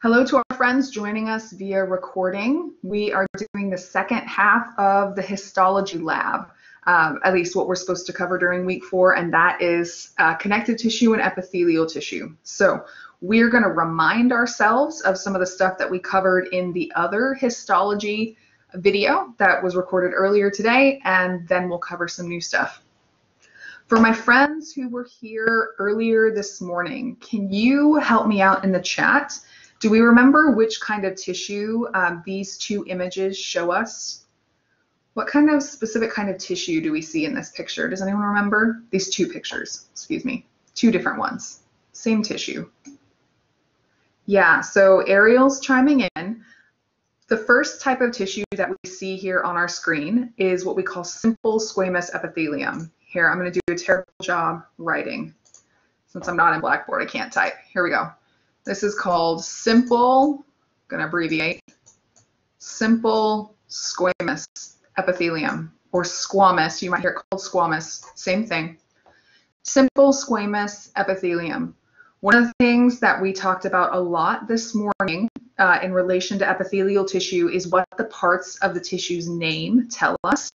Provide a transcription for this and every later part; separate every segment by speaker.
Speaker 1: Hello to our friends joining us via recording. We are doing the second half of the histology lab, um, at least what we're supposed to cover during week four, and that is uh, connective tissue and epithelial tissue. So we're going to remind ourselves of some of the stuff that we covered in the other histology video that was recorded earlier today, and then we'll cover some new stuff. For my friends who were here earlier this morning, can you help me out in the chat? Do we remember which kind of tissue um, these two images show us? What kind of specific kind of tissue do we see in this picture? Does anyone remember? These two pictures, excuse me, two different ones, same tissue. Yeah, so Ariel's chiming in. The first type of tissue that we see here on our screen is what we call simple squamous epithelium. Here, I'm going to do a terrible job writing. Since I'm not in Blackboard, I can't type. Here we go. This is called simple, going to abbreviate, simple squamous epithelium or squamous. You might hear it called squamous, same thing. Simple squamous epithelium. One of the things that we talked about a lot this morning uh, in relation to epithelial tissue is what the parts of the tissue's name tell us.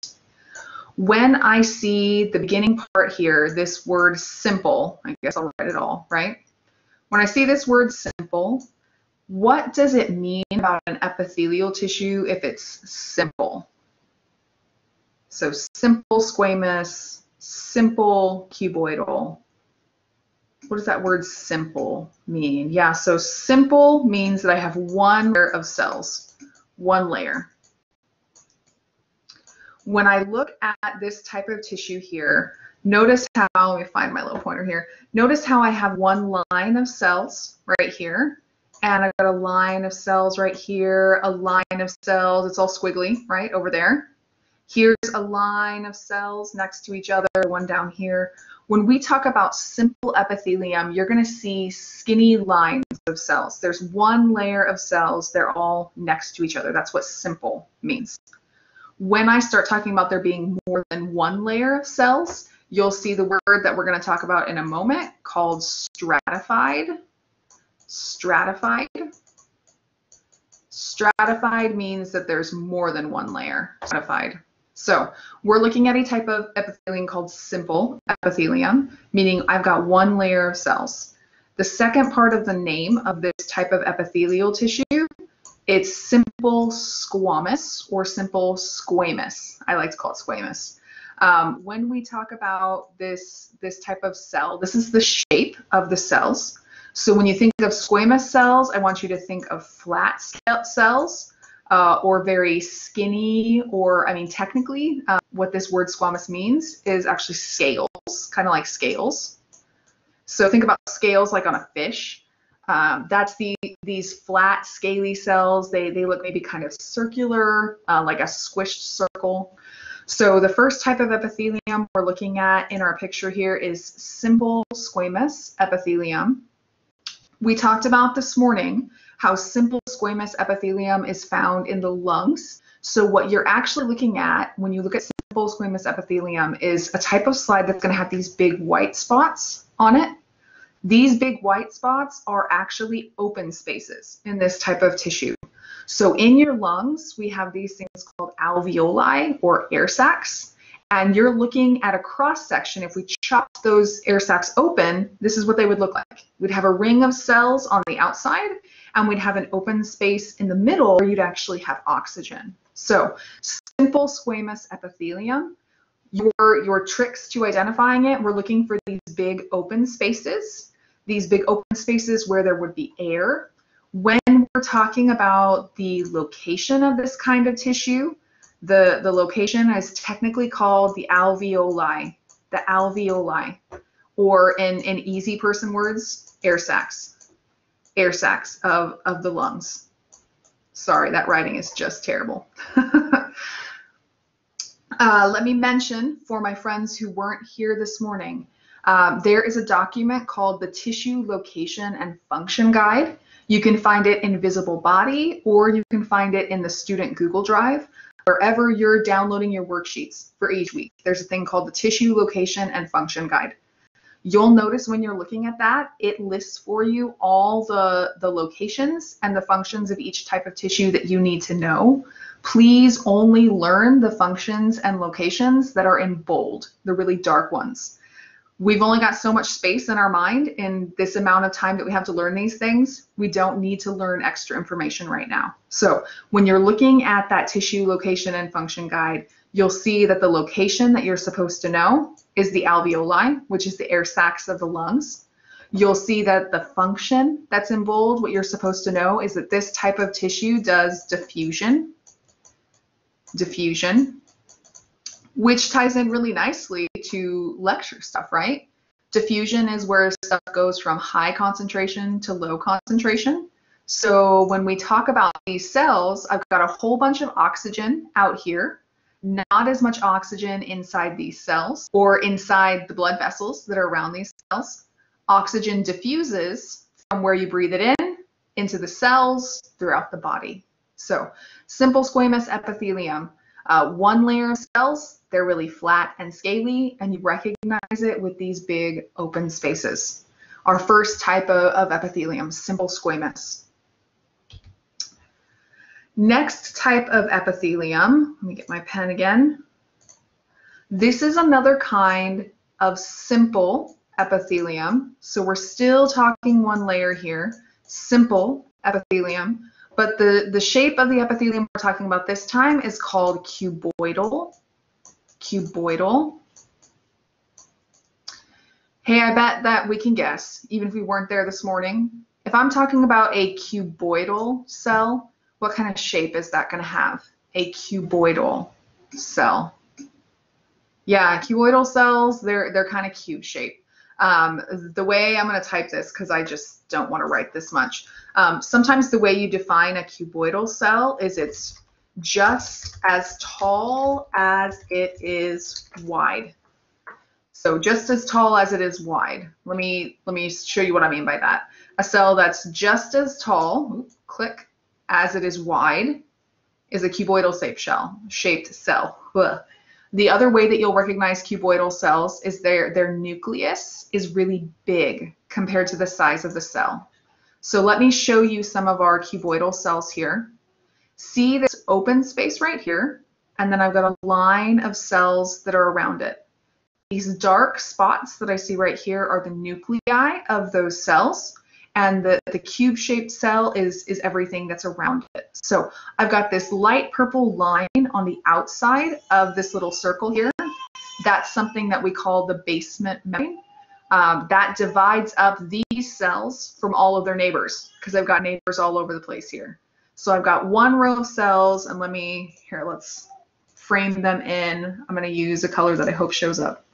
Speaker 1: When I see the beginning part here, this word simple, I guess I'll write it all, right? When I see this word simple, what does it mean about an epithelial tissue if it's simple? So simple squamous, simple cuboidal. What does that word simple mean? Yeah, so simple means that I have one layer of cells, one layer. When I look at this type of tissue here, Notice how, let me find my little pointer here. Notice how I have one line of cells right here, and I've got a line of cells right here, a line of cells, it's all squiggly, right, over there. Here's a line of cells next to each other, one down here. When we talk about simple epithelium, you're going to see skinny lines of cells. There's one layer of cells, they're all next to each other. That's what simple means. When I start talking about there being more than one layer of cells, You'll see the word that we're going to talk about in a moment called stratified. Stratified. Stratified means that there's more than one layer. Stratified. So we're looking at a type of epithelium called simple epithelium, meaning I've got one layer of cells. The second part of the name of this type of epithelial tissue, it's simple squamous or simple squamous. I like to call it squamous. Um, when we talk about this, this type of cell, this is the shape of the cells. So when you think of squamous cells, I want you to think of flat cells uh, or very skinny, or I mean, technically, uh, what this word squamous means is actually scales, kind of like scales. So think about scales like on a fish. Um, that's the these flat scaly cells. They they look maybe kind of circular, uh, like a squished circle. So the first type of epithelium we're looking at in our picture here is simple squamous epithelium. We talked about this morning how simple squamous epithelium is found in the lungs. So what you're actually looking at when you look at simple squamous epithelium is a type of slide that's going to have these big white spots on it. These big white spots are actually open spaces in this type of tissue. So in your lungs, we have these things called alveoli or air sacs. And you're looking at a cross section. If we chopped those air sacs open, this is what they would look like. We'd have a ring of cells on the outside, and we'd have an open space in the middle where you'd actually have oxygen. So simple squamous epithelium. Your, your tricks to identifying it, we're looking for these big open spaces, these big open spaces where there would be air. When we're talking about the location of this kind of tissue, the, the location is technically called the alveoli, the alveoli, or in, in easy person words, air sacs, air sacs of, of the lungs. Sorry, that writing is just terrible. uh, let me mention for my friends who weren't here this morning, um, there is a document called the Tissue Location and Function Guide. You can find it in Visible Body or you can find it in the student Google Drive, wherever you're downloading your worksheets for each week. There's a thing called the Tissue Location and Function Guide. You'll notice when you're looking at that, it lists for you all the, the locations and the functions of each type of tissue that you need to know. Please only learn the functions and locations that are in bold, the really dark ones. We've only got so much space in our mind in this amount of time that we have to learn these things. We don't need to learn extra information right now. So when you're looking at that tissue location and function guide, you'll see that the location that you're supposed to know is the alveoli, which is the air sacs of the lungs. You'll see that the function that's in bold, what you're supposed to know is that this type of tissue does diffusion, diffusion, which ties in really nicely to lecture stuff, right? Diffusion is where stuff goes from high concentration to low concentration. So when we talk about these cells, I've got a whole bunch of oxygen out here not as much oxygen inside these cells or inside the blood vessels that are around these cells. Oxygen diffuses from where you breathe it in into the cells throughout the body. So simple squamous epithelium, uh, one layer of cells, they're really flat and scaly, and you recognize it with these big open spaces. Our first type of, of epithelium, simple squamous. Next type of epithelium, let me get my pen again. This is another kind of simple epithelium. So we're still talking one layer here, simple epithelium, but the, the shape of the epithelium we're talking about this time is called cuboidal. Cuboidal. Hey, I bet that we can guess, even if we weren't there this morning. If I'm talking about a cuboidal cell, what kind of shape is that going to have? A cuboidal cell. Yeah, cuboidal cells, they're, they're kind of cube shaped. Um, the way I'm going to type this, because I just don't want to write this much, um, sometimes the way you define a cuboidal cell is it's just as tall as it is wide. So just as tall as it is wide. Let me let me show you what I mean by that. A cell that's just as tall, click, as it is wide is a cuboidal shaped shell, shaped cell. Ugh. The other way that you'll recognize cuboidal cells is their, their nucleus is really big compared to the size of the cell. So let me show you some of our cuboidal cells here. See this open space right here, and then I've got a line of cells that are around it. These dark spots that I see right here are the nuclei of those cells and the, the cube-shaped cell is, is everything that's around it. So I've got this light purple line on the outside of this little circle here. That's something that we call the basement membrane. Um, that divides up these cells from all of their neighbors because I've got neighbors all over the place here. So I've got one row of cells and let me, here, let's frame them in. I'm going to use a color that I hope shows up.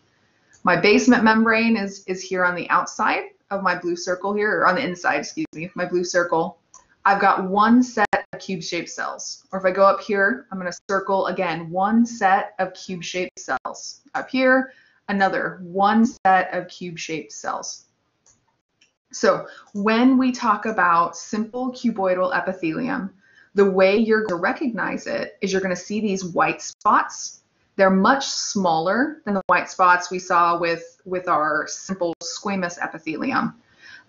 Speaker 1: My basement membrane is, is here on the outside of my blue circle here, or on the inside, excuse me, my blue circle, I've got one set of cube-shaped cells. Or if I go up here, I'm going to circle again one set of cube-shaped cells. Up here, another one set of cube-shaped cells. So when we talk about simple cuboidal epithelium, the way you're going to recognize it is you're going to see these white spots they're much smaller than the white spots we saw with, with our simple squamous epithelium.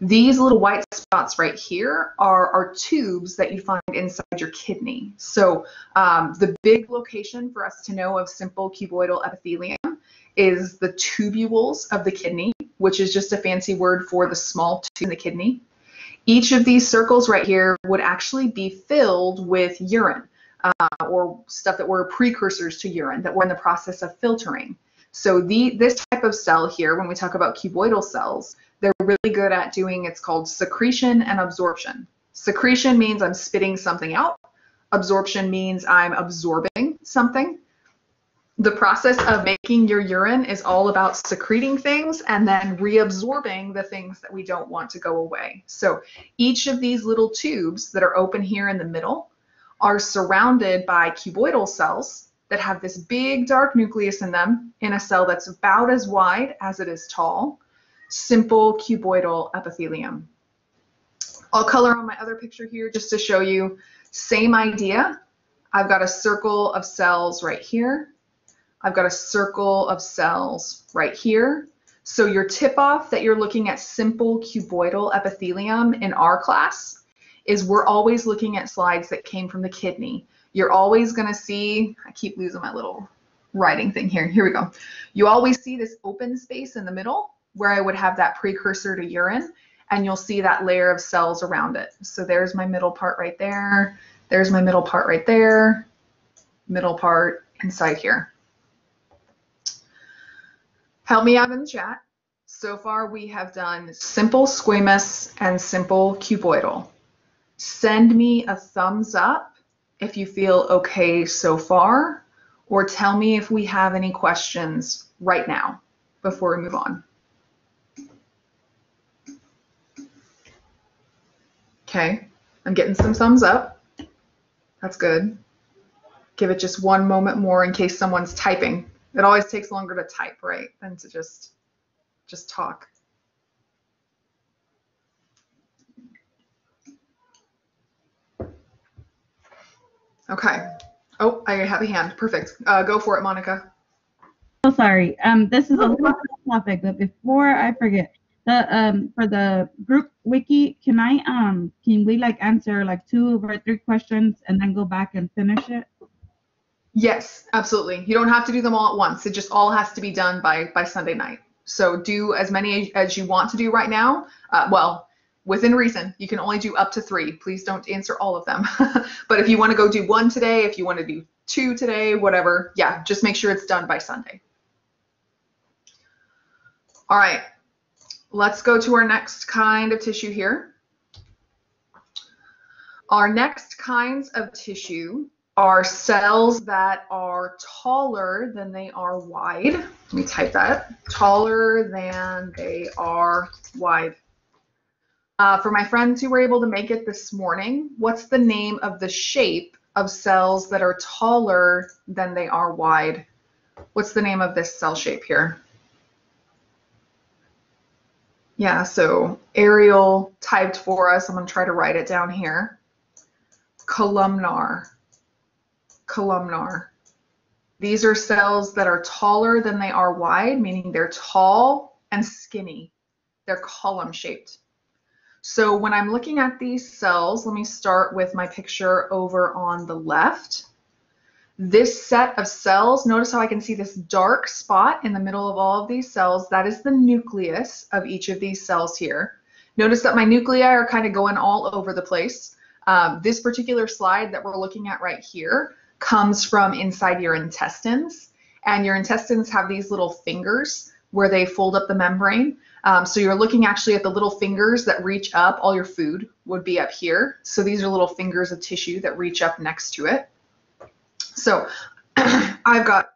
Speaker 1: These little white spots right here are, are tubes that you find inside your kidney. So um, the big location for us to know of simple cuboidal epithelium is the tubules of the kidney, which is just a fancy word for the small tube in the kidney. Each of these circles right here would actually be filled with urine uh, or stuff that were precursors to urine that were in the process of filtering. So the, this type of cell here, when we talk about cuboidal cells, they're really good at doing, it's called secretion and absorption. Secretion means I'm spitting something out. Absorption means I'm absorbing something. The process of making your urine is all about secreting things and then reabsorbing the things that we don't want to go away. So each of these little tubes that are open here in the middle are surrounded by cuboidal cells that have this big dark nucleus in them in a cell that's about as wide as it is tall, simple cuboidal epithelium. I'll color on my other picture here just to show you same idea. I've got a circle of cells right here. I've got a circle of cells right here. So your tip off that you're looking at simple cuboidal epithelium in our class is we're always looking at slides that came from the kidney. You're always going to see, I keep losing my little writing thing here. Here we go. You always see this open space in the middle where I would have that precursor to urine and you'll see that layer of cells around it. So there's my middle part right there. There's my middle part right there. Middle part inside here. Help me out in the chat. So far we have done simple squamous and simple cuboidal. Send me a thumbs up if you feel okay so far, or tell me if we have any questions right now before we move on. Okay, I'm getting some thumbs up. That's good. Give it just one moment more in case someone's typing. It always takes longer to type, right, than to just just talk. Okay. Oh, I have a hand. Perfect. Uh, go for it, Monica.
Speaker 2: So sorry. Um, this is a little topic, but before I forget, the um for the group wiki, can I um can we like answer like two or three questions and then go back and finish it?
Speaker 1: Yes, absolutely. You don't have to do them all at once. It just all has to be done by by Sunday night. So do as many as you want to do right now. Uh, well, within reason. You can only do up to three. Please don't answer all of them. but if you want to go do one today, if you want to do two today, whatever, yeah, just make sure it's done by Sunday. All right, let's go to our next kind of tissue here. Our next kinds of tissue are cells that are taller than they are wide. Let me type that. Taller than they are wide. Uh, for my friends who were able to make it this morning, what's the name of the shape of cells that are taller than they are wide? What's the name of this cell shape here? Yeah, so Ariel typed for us. I'm going to try to write it down here. Columnar. Columnar. These are cells that are taller than they are wide, meaning they're tall and skinny. They're column shaped. So when I'm looking at these cells, let me start with my picture over on the left. This set of cells, notice how I can see this dark spot in the middle of all of these cells. That is the nucleus of each of these cells here. Notice that my nuclei are kind of going all over the place. Um, this particular slide that we're looking at right here comes from inside your intestines. And your intestines have these little fingers where they fold up the membrane. Um, so you're looking actually at the little fingers that reach up. All your food would be up here. So these are little fingers of tissue that reach up next to it. So I've got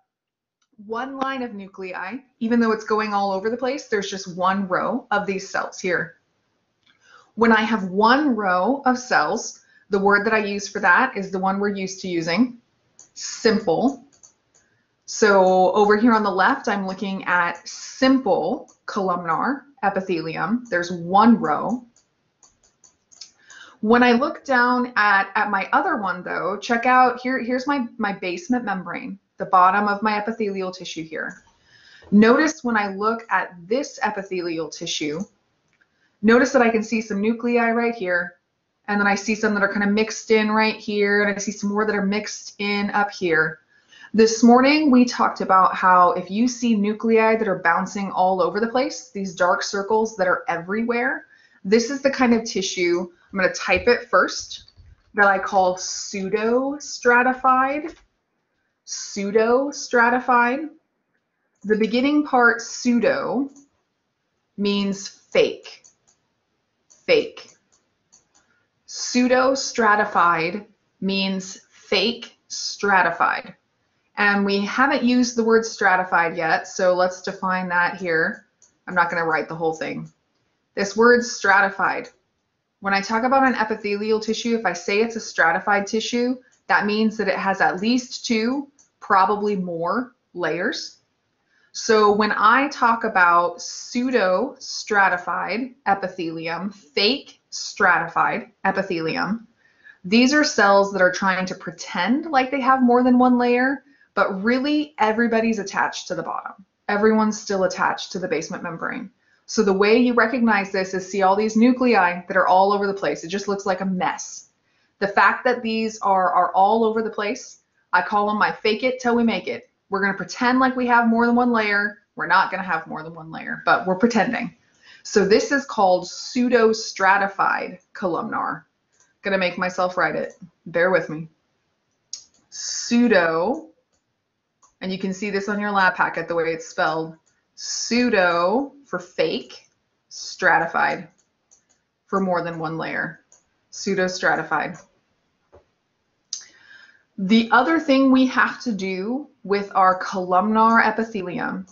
Speaker 1: one line of nuclei, even though it's going all over the place, there's just one row of these cells here. When I have one row of cells, the word that I use for that is the one we're used to using, simple. So over here on the left, I'm looking at simple columnar epithelium. There's one row. When I look down at, at my other one though, check out, here, here's my, my basement membrane, the bottom of my epithelial tissue here. Notice when I look at this epithelial tissue, notice that I can see some nuclei right here, and then I see some that are kind of mixed in right here, and I see some more that are mixed in up here. This morning, we talked about how if you see nuclei that are bouncing all over the place, these dark circles that are everywhere, this is the kind of tissue, I'm going to type it first, that I call pseudo-stratified. Pseudo-stratified. The beginning part, pseudo, means fake. Fake. Pseudo-stratified means fake stratified. And we haven't used the word stratified yet, so let's define that here. I'm not going to write the whole thing. This word stratified. When I talk about an epithelial tissue, if I say it's a stratified tissue, that means that it has at least two, probably more layers. So when I talk about pseudo stratified epithelium, fake stratified epithelium, these are cells that are trying to pretend like they have more than one layer, but really everybody's attached to the bottom. Everyone's still attached to the basement membrane. So the way you recognize this is see all these nuclei that are all over the place. It just looks like a mess. The fact that these are, are all over the place, I call them my fake it till we make it. We're going to pretend like we have more than one layer. We're not going to have more than one layer, but we're pretending. So this is called pseudo-stratified columnar. Gonna make myself write it. Bear with me. Pseudo, and you can see this on your lab packet the way it's spelled. Pseudo for fake, stratified for more than one layer. Pseudo stratified. The other thing we have to do with our columnar epithelium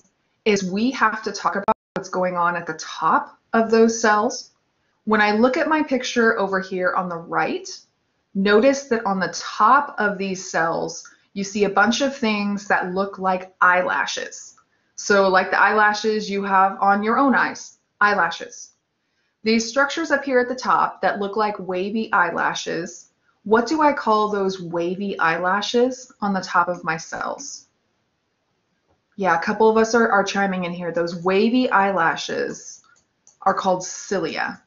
Speaker 1: is we have to talk about what's going on at the top of those cells. When I look at my picture over here on the right, notice that on the top of these cells, you see a bunch of things that look like eyelashes. So like the eyelashes you have on your own eyes, eyelashes. These structures up here at the top that look like wavy eyelashes, what do I call those wavy eyelashes on the top of my cells? Yeah, a couple of us are, are chiming in here. Those wavy eyelashes are called cilia.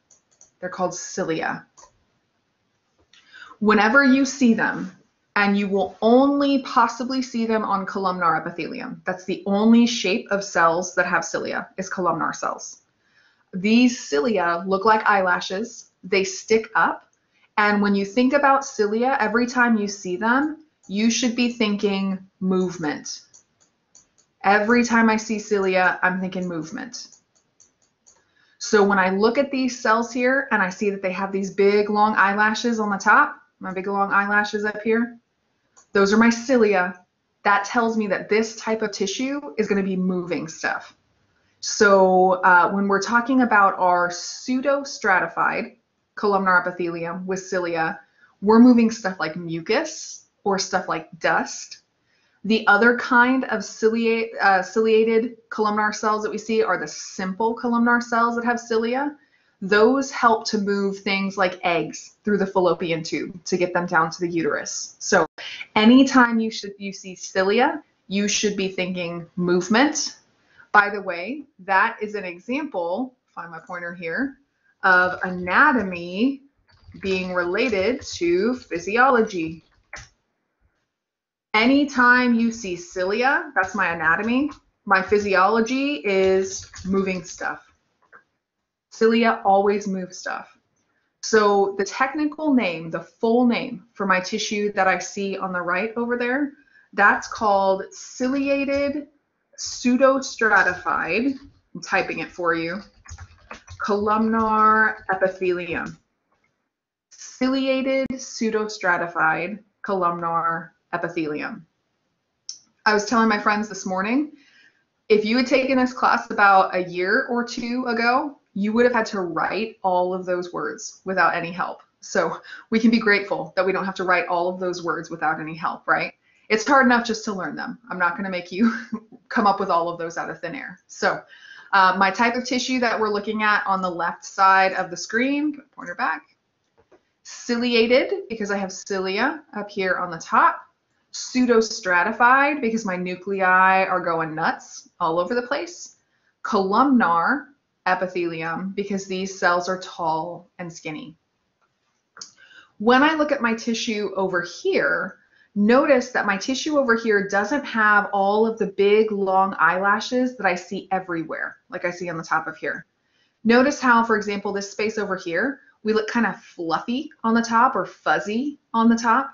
Speaker 1: They're called cilia. Whenever you see them, and you will only possibly see them on columnar epithelium. That's the only shape of cells that have cilia, is columnar cells. These cilia look like eyelashes. They stick up. And when you think about cilia, every time you see them, you should be thinking movement. Every time I see cilia, I'm thinking movement. So when I look at these cells here and I see that they have these big long eyelashes on the top, my big long eyelashes up here, those are my cilia. That tells me that this type of tissue is going to be moving stuff. So uh, when we're talking about our pseudo-stratified columnar epithelium with cilia, we're moving stuff like mucus or stuff like dust the other kind of ciliate, uh, ciliated columnar cells that we see are the simple columnar cells that have cilia. Those help to move things like eggs through the fallopian tube to get them down to the uterus. So anytime you should you see cilia, you should be thinking movement. By the way, that is an example, find my pointer here, of anatomy being related to physiology. Anytime you see cilia, that's my anatomy. My physiology is moving stuff. Cilia always move stuff. So the technical name, the full name for my tissue that I see on the right over there, that's called ciliated pseudostratified. I'm typing it for you. Columnar epithelium. Ciliated pseudostratified columnar epithelium. I was telling my friends this morning, if you had taken this class about a year or two ago, you would have had to write all of those words without any help. So we can be grateful that we don't have to write all of those words without any help, right? It's hard enough just to learn them. I'm not going to make you come up with all of those out of thin air. So uh, my type of tissue that we're looking at on the left side of the screen, pointer back, ciliated because I have cilia up here on the top pseudostratified because my nuclei are going nuts all over the place. Columnar epithelium because these cells are tall and skinny. When I look at my tissue over here, notice that my tissue over here doesn't have all of the big long eyelashes that I see everywhere, like I see on the top of here. Notice how, for example, this space over here, we look kind of fluffy on the top or fuzzy on the top.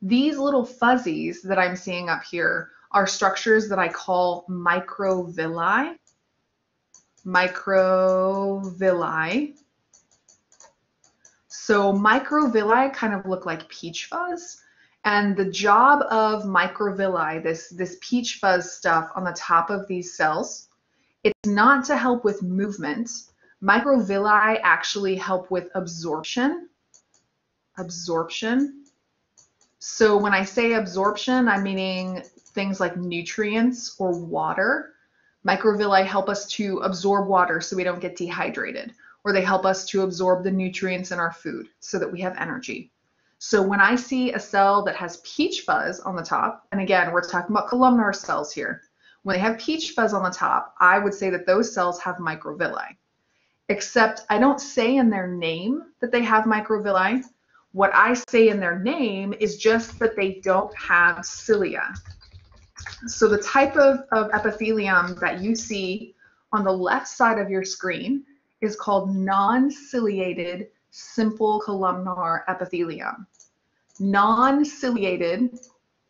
Speaker 1: These little fuzzies that I'm seeing up here are structures that I call microvilli. Microvilli. So microvilli kind of look like peach fuzz. And the job of microvilli, this, this peach fuzz stuff on the top of these cells, it's not to help with movement. Microvilli actually help with absorption. Absorption. So when I say absorption, I'm meaning things like nutrients or water. Microvilli help us to absorb water so we don't get dehydrated, or they help us to absorb the nutrients in our food so that we have energy. So when I see a cell that has peach fuzz on the top, and again, we're talking about columnar cells here. When they have peach fuzz on the top, I would say that those cells have microvilli. Except I don't say in their name that they have microvilli. What I say in their name is just that they don't have cilia. So the type of, of epithelium that you see on the left side of your screen is called non-ciliated simple columnar epithelium. Non-ciliated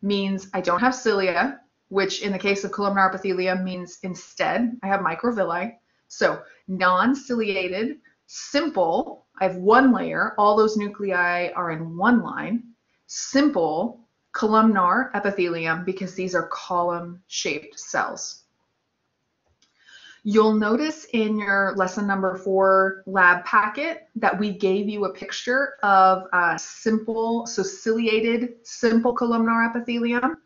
Speaker 1: means I don't have cilia, which in the case of columnar epithelium means instead I have microvilli. So non-ciliated, simple, I have one layer, all those nuclei are in one line. Simple columnar epithelium because these are column shaped cells. You'll notice in your lesson number four lab packet that we gave you a picture of a simple, so ciliated, simple columnar epithelium.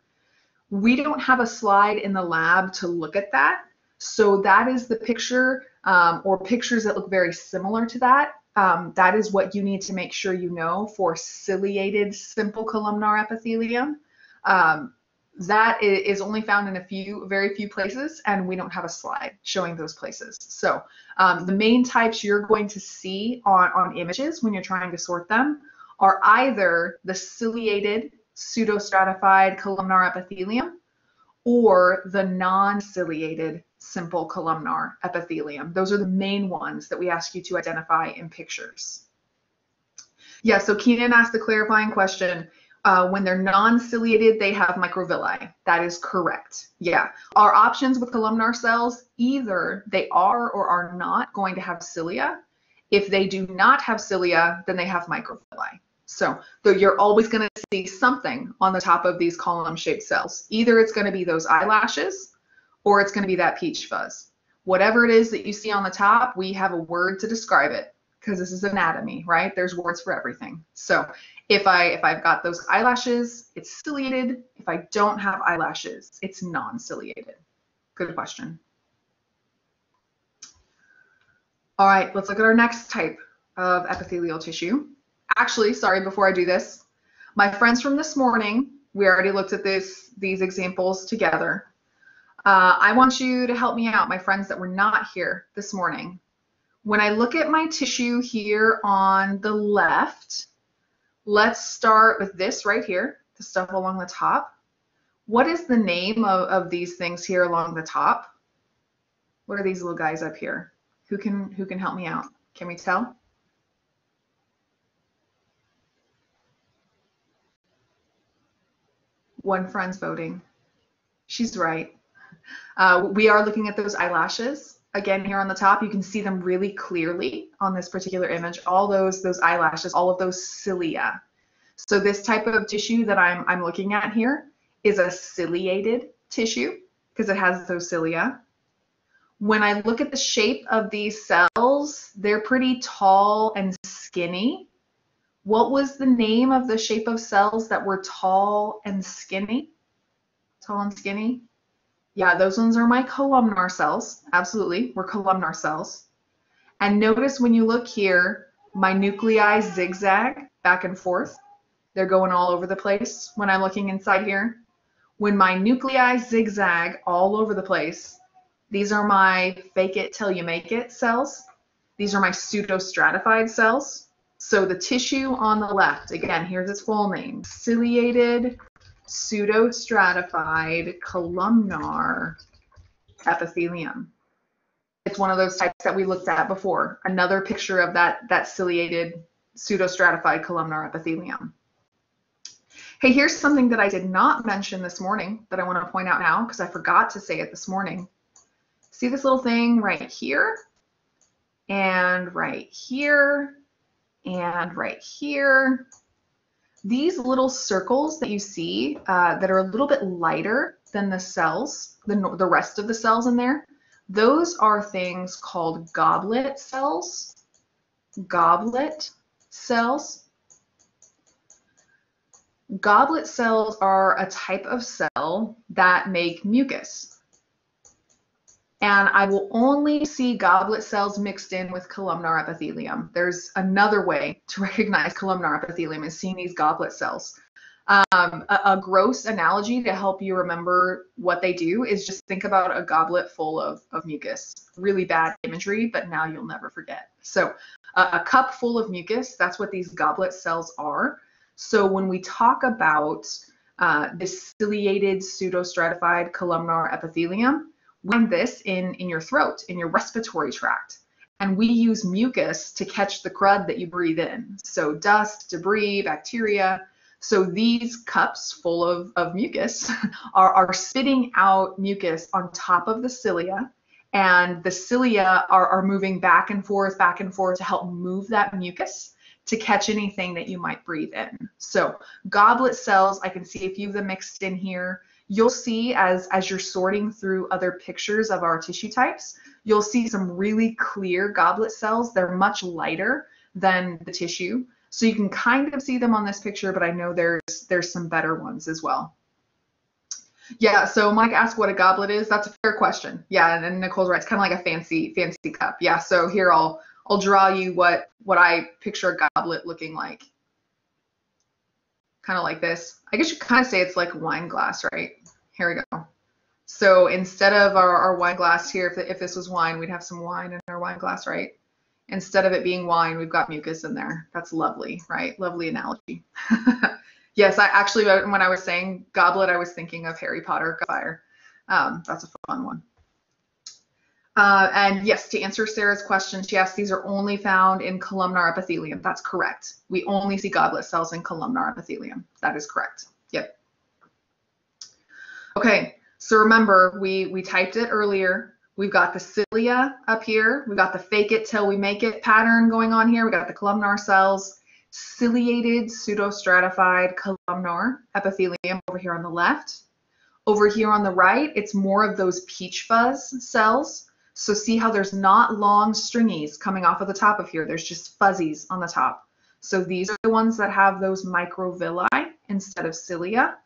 Speaker 1: We don't have a slide in the lab to look at that. So that is the picture um, or pictures that look very similar to that. Um, that is what you need to make sure you know for ciliated simple columnar epithelium. Um, that is only found in a few, very few places, and we don't have a slide showing those places. So um, the main types you're going to see on, on images when you're trying to sort them are either the ciliated pseudostratified columnar epithelium or the non-ciliated simple columnar epithelium. Those are the main ones that we ask you to identify in pictures. Yeah, so Keenan asked the clarifying question, uh, when they're non-ciliated, they have microvilli. That is correct. Yeah. Our options with columnar cells, either they are or are not going to have cilia. If they do not have cilia, then they have microvilli. So you're always going to see something on the top of these column-shaped cells. Either it's going to be those eyelashes or it's going to be that peach fuzz. Whatever it is that you see on the top, we have a word to describe it because this is anatomy, right? There's words for everything. So if I if I've got those eyelashes, it's ciliated. If I don't have eyelashes, it's non-ciliated. Good question. All right, let's look at our next type of epithelial tissue. Actually, sorry, before I do this, my friends from this morning, we already looked at this these examples together. Uh, I want you to help me out, my friends that were not here this morning. When I look at my tissue here on the left, Let's start with this right here, the stuff along the top. What is the name of, of these things here along the top? What are these little guys up here? Who can who can help me out? Can we tell? One friend's voting. She's right. Uh, we are looking at those eyelashes again here on the top, you can see them really clearly on this particular image. All those those eyelashes, all of those cilia. So this type of tissue that I'm, I'm looking at here is a ciliated tissue because it has those cilia. When I look at the shape of these cells, they're pretty tall and skinny. What was the name of the shape of cells that were tall and skinny? Tall and skinny? Yeah, those ones are my columnar cells. Absolutely, we're columnar cells. And notice when you look here, my nuclei zigzag back and forth. They're going all over the place when I'm looking inside here. When my nuclei zigzag all over the place, these are my fake it till you make it cells. These are my pseudostratified cells. So the tissue on the left, again, here's its full name, ciliated pseudostratified columnar epithelium. It's one of those types that we looked at before. Another picture of that, that ciliated pseudostratified columnar epithelium. Hey, here's something that I did not mention this morning that I want to point out now because I forgot to say it this morning. See this little thing right here and right here and right here these little circles that you see uh, that are a little bit lighter than the cells, the, the rest of the cells in there, those are things called goblet cells. Goblet cells. Goblet cells are a type of cell that make mucus and I will only see goblet cells mixed in with columnar epithelium. There's another way to recognize columnar epithelium is seeing these goblet cells. Um, a, a, gross analogy to help you remember what they do is just think about a goblet full of, of mucus. Really bad imagery, but now you'll never forget. So uh, a cup full of mucus, that's what these goblet cells are. So when we talk about uh, this ciliated pseudostratified columnar epithelium, find this in, in your throat, in your respiratory tract. And we use mucus to catch the crud that you breathe in. So dust, debris, bacteria, so these cups full of, of mucus are, are spitting out mucus on top of the cilia and the cilia are, are moving back and forth, back and forth to help move that mucus to catch anything that you might breathe in. So goblet cells, I can see a few of them mixed in here. You'll see as, as you're sorting through other pictures of our tissue types, you'll see some really clear goblet cells. They're much lighter than the tissue. So you can kind of see them on this picture, but I know there's there's some better ones as well. Yeah, so Mike asked what a goblet is. That's a fair question. Yeah, and, and Nicole's right. It's kind of like a fancy fancy cup. Yeah, so here I'll I'll draw you what what I picture a goblet looking like. Kind of like this. I guess you kind of say it's like a wine glass, right? Here we go. So instead of our, our wine glass here, if, if this was wine, we'd have some wine in our wine glass, right? instead of it being wine, we've got mucus in there. That's lovely, right? Lovely analogy. yes, I actually, when I was saying goblet, I was thinking of Harry Potter fire. Um, that's a fun one. Uh, and yes, to answer Sarah's question, she asked these are only found in columnar epithelium. That's correct. We only see goblet cells in columnar epithelium. That is correct. Yep. Okay, so remember, we, we typed it earlier. We've got the cilia up here. We've got the fake it till we make it pattern going on here. We've got the columnar cells, ciliated pseudostratified columnar epithelium over here on the left. Over here on the right, it's more of those peach fuzz cells. So see how there's not long stringies coming off of the top of here. There's just fuzzies on the top. So these are the ones that have those microvilli instead of cilia.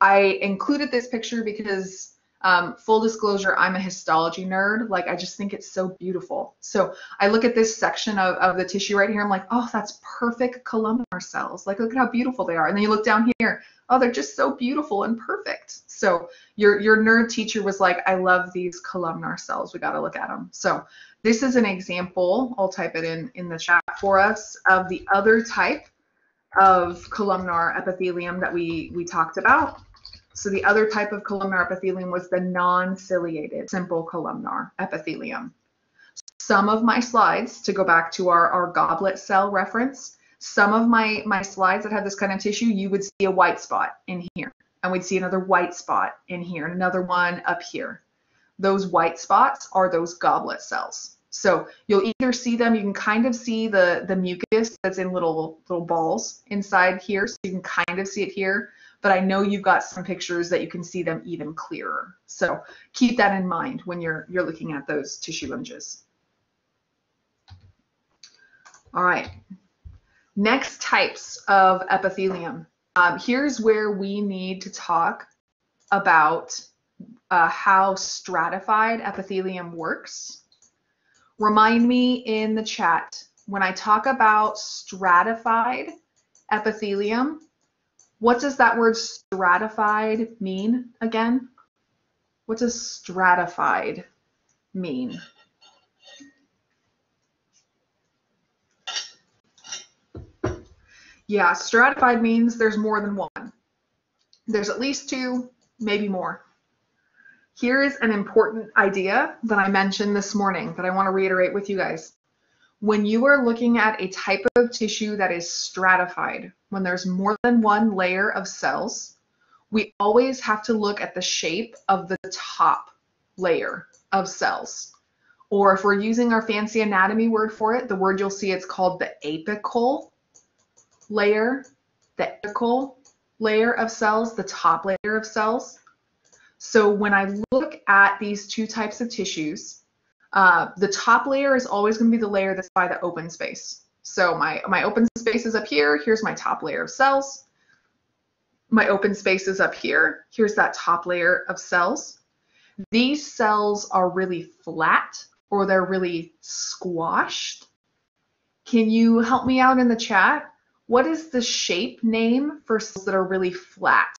Speaker 1: I included this picture because um, full disclosure, I'm a histology nerd. Like, I just think it's so beautiful. So I look at this section of, of the tissue right here. I'm like, oh, that's perfect columnar cells. Like, look at how beautiful they are. And then you look down here. Oh, they're just so beautiful and perfect. So your, your nerd teacher was like, I love these columnar cells. We got to look at them. So this is an example. I'll type it in, in the chat for us of the other type of columnar epithelium that we, we talked about. So the other type of columnar epithelium was the non-ciliated simple columnar epithelium. Some of my slides, to go back to our, our goblet cell reference, some of my, my slides that have this kind of tissue, you would see a white spot in here. And we'd see another white spot in here and another one up here. Those white spots are those goblet cells. So you'll either see them, you can kind of see the, the mucus that's in little little balls inside here. So you can kind of see it here but I know you've got some pictures that you can see them even clearer. So keep that in mind when you're, you're looking at those tissue images. All right, next types of epithelium. Um, here's where we need to talk about uh, how stratified epithelium works. Remind me in the chat, when I talk about stratified epithelium, what does that word stratified mean again? What does stratified mean? Yeah, stratified means there's more than one. There's at least two, maybe more. Here is an important idea that I mentioned this morning that I want to reiterate with you guys. When you are looking at a type of tissue that is stratified, when there's more than one layer of cells, we always have to look at the shape of the top layer of cells. Or if we're using our fancy anatomy word for it, the word you'll see it's called the apical layer, the apical layer of cells, the top layer of cells. So when I look at these two types of tissues, uh, the top layer is always going to be the layer that's by the open space. So my, my open space is up here. Here's my top layer of cells. My open space is up here. Here's that top layer of cells. These cells are really flat or they're really squashed. Can you help me out in the chat? what is the shape name for cells that are really flat,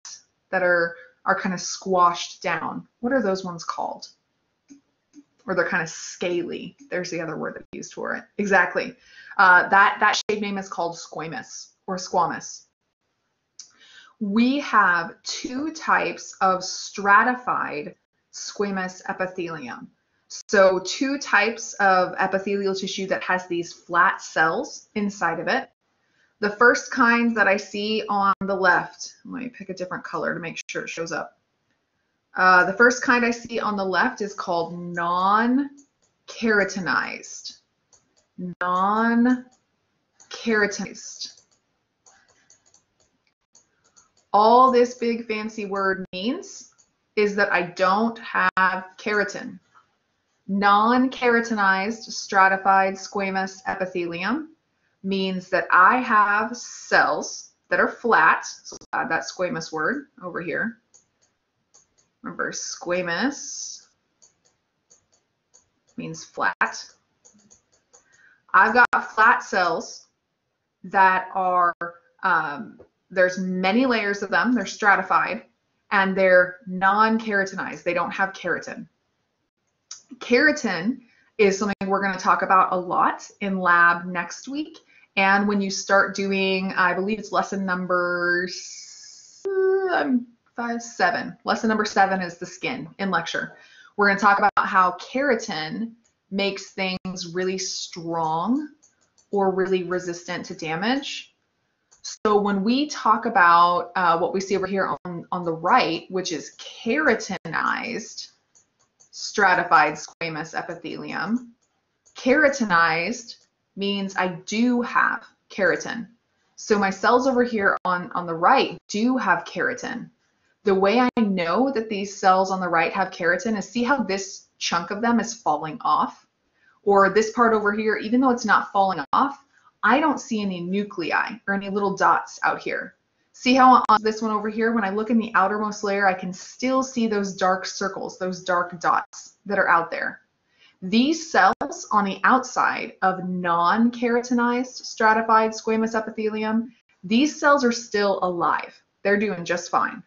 Speaker 1: that are, are kind of squashed down? What are those ones called? Or they're kind of scaly. There's the other word that used for it. Exactly. Uh, that, that shape name is called squamous or squamous. We have two types of stratified squamous epithelium. So two types of epithelial tissue that has these flat cells inside of it. The first kind that I see on the left, let me pick a different color to make sure it shows up. Uh, the first kind I see on the left is called non-keratinized. Non-keratinized. All this big fancy word means is that I don't have keratin. Non-keratinized stratified squamous epithelium means that I have cells that are flat, so add that squamous word over here. Remember, squamous means flat. I've got flat cells that are, um, there's many layers of them, they're stratified, and they're non-keratinized. They don't have keratin. Keratin is something we're going to talk about a lot in lab next week. And when you start doing, I believe it's lesson number um, five, seven. Lesson number seven is the skin in lecture. We're going to talk about how keratin makes things really strong or really resistant to damage. So when we talk about uh, what we see over here on, on the right, which is keratinized stratified squamous epithelium, keratinized means I do have keratin. So my cells over here on, on the right do have keratin. The way I know that these cells on the right have keratin is see how this chunk of them is falling off? Or this part over here, even though it's not falling off, I don't see any nuclei or any little dots out here. See how on this one over here, when I look in the outermost layer, I can still see those dark circles, those dark dots that are out there. These cells on the outside of non-keratinized stratified squamous epithelium, these cells are still alive. They're doing just fine.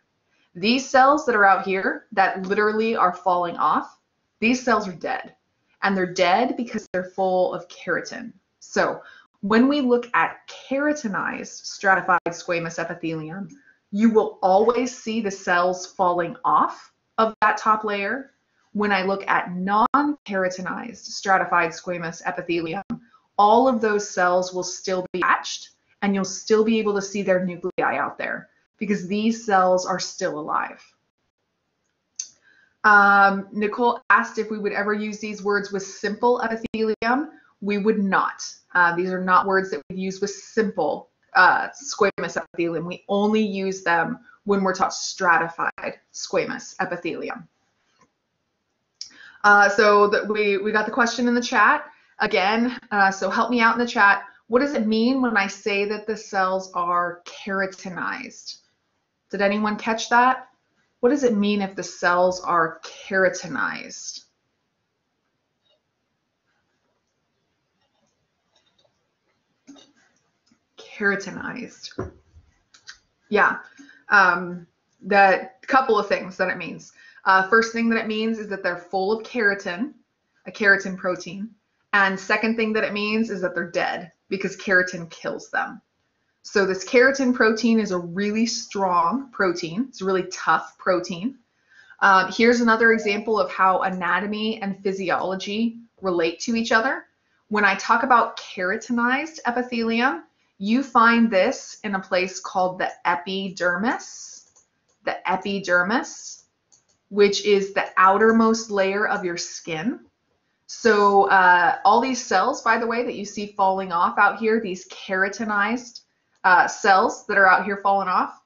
Speaker 1: These cells that are out here that literally are falling off, these cells are dead. And they're dead because they're full of keratin. So when we look at keratinized stratified squamous epithelium, you will always see the cells falling off of that top layer when I look at non-keratinized stratified squamous epithelium, all of those cells will still be attached and you'll still be able to see their nuclei out there because these cells are still alive. Um, Nicole asked if we would ever use these words with simple epithelium. We would not. Uh, these are not words that we use with simple uh, squamous epithelium. We only use them when we're taught stratified squamous epithelium. Uh, so that we, we got the question in the chat again. Uh, so help me out in the chat. What does it mean when I say that the cells are keratinized? Did anyone catch that? What does it mean if the cells are keratinized? Keratinized. Yeah, um, that couple of things that it means. Uh, first thing that it means is that they're full of keratin, a keratin protein. And second thing that it means is that they're dead because keratin kills them. So this keratin protein is a really strong protein. It's a really tough protein. Um, here's another example of how anatomy and physiology relate to each other. When I talk about keratinized epithelium, you find this in a place called the epidermis. The epidermis which is the outermost layer of your skin. So uh, all these cells, by the way, that you see falling off out here, these keratinized uh, cells that are out here falling off,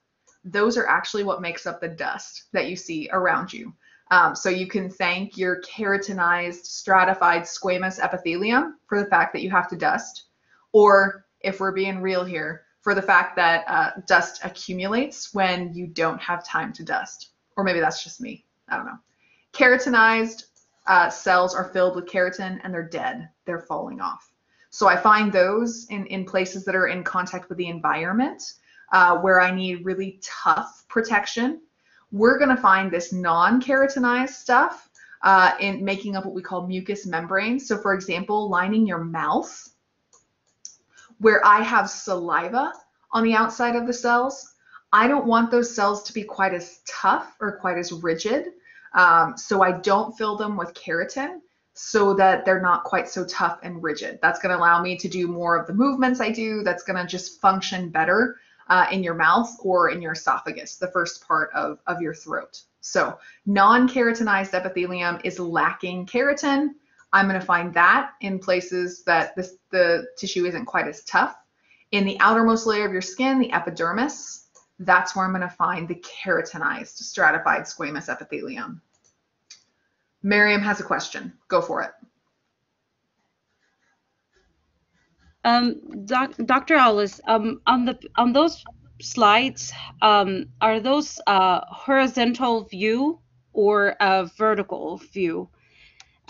Speaker 1: those are actually what makes up the dust that you see around you. Um, so you can thank your keratinized stratified squamous epithelium for the fact that you have to dust, or if we're being real here, for the fact that uh, dust accumulates when you don't have time to dust. Or maybe that's just me. I don't know. Keratinized uh, cells are filled with keratin and they're dead. They're falling off. So I find those in, in places that are in contact with the environment uh, where I need really tough protection. We're going to find this non-keratinized stuff uh, in making up what we call mucous membranes. So for example, lining your mouth where I have saliva on the outside of the cells, I don't want those cells to be quite as tough or quite as rigid. Um, so I don't fill them with keratin so that they're not quite so tough and rigid. That's going to allow me to do more of the movements I do. That's going to just function better uh, in your mouth or in your esophagus, the first part of, of your throat. So non-keratinized epithelium is lacking keratin. I'm going to find that in places that this, the tissue isn't quite as tough. In the outermost layer of your skin, the epidermis, that's where I'm going to find the keratinized stratified squamous epithelium. Miriam has a question. Go for it.
Speaker 3: Um, doc, Dr. Ahles, um, on the on those slides, um, are those uh, horizontal view or a vertical view?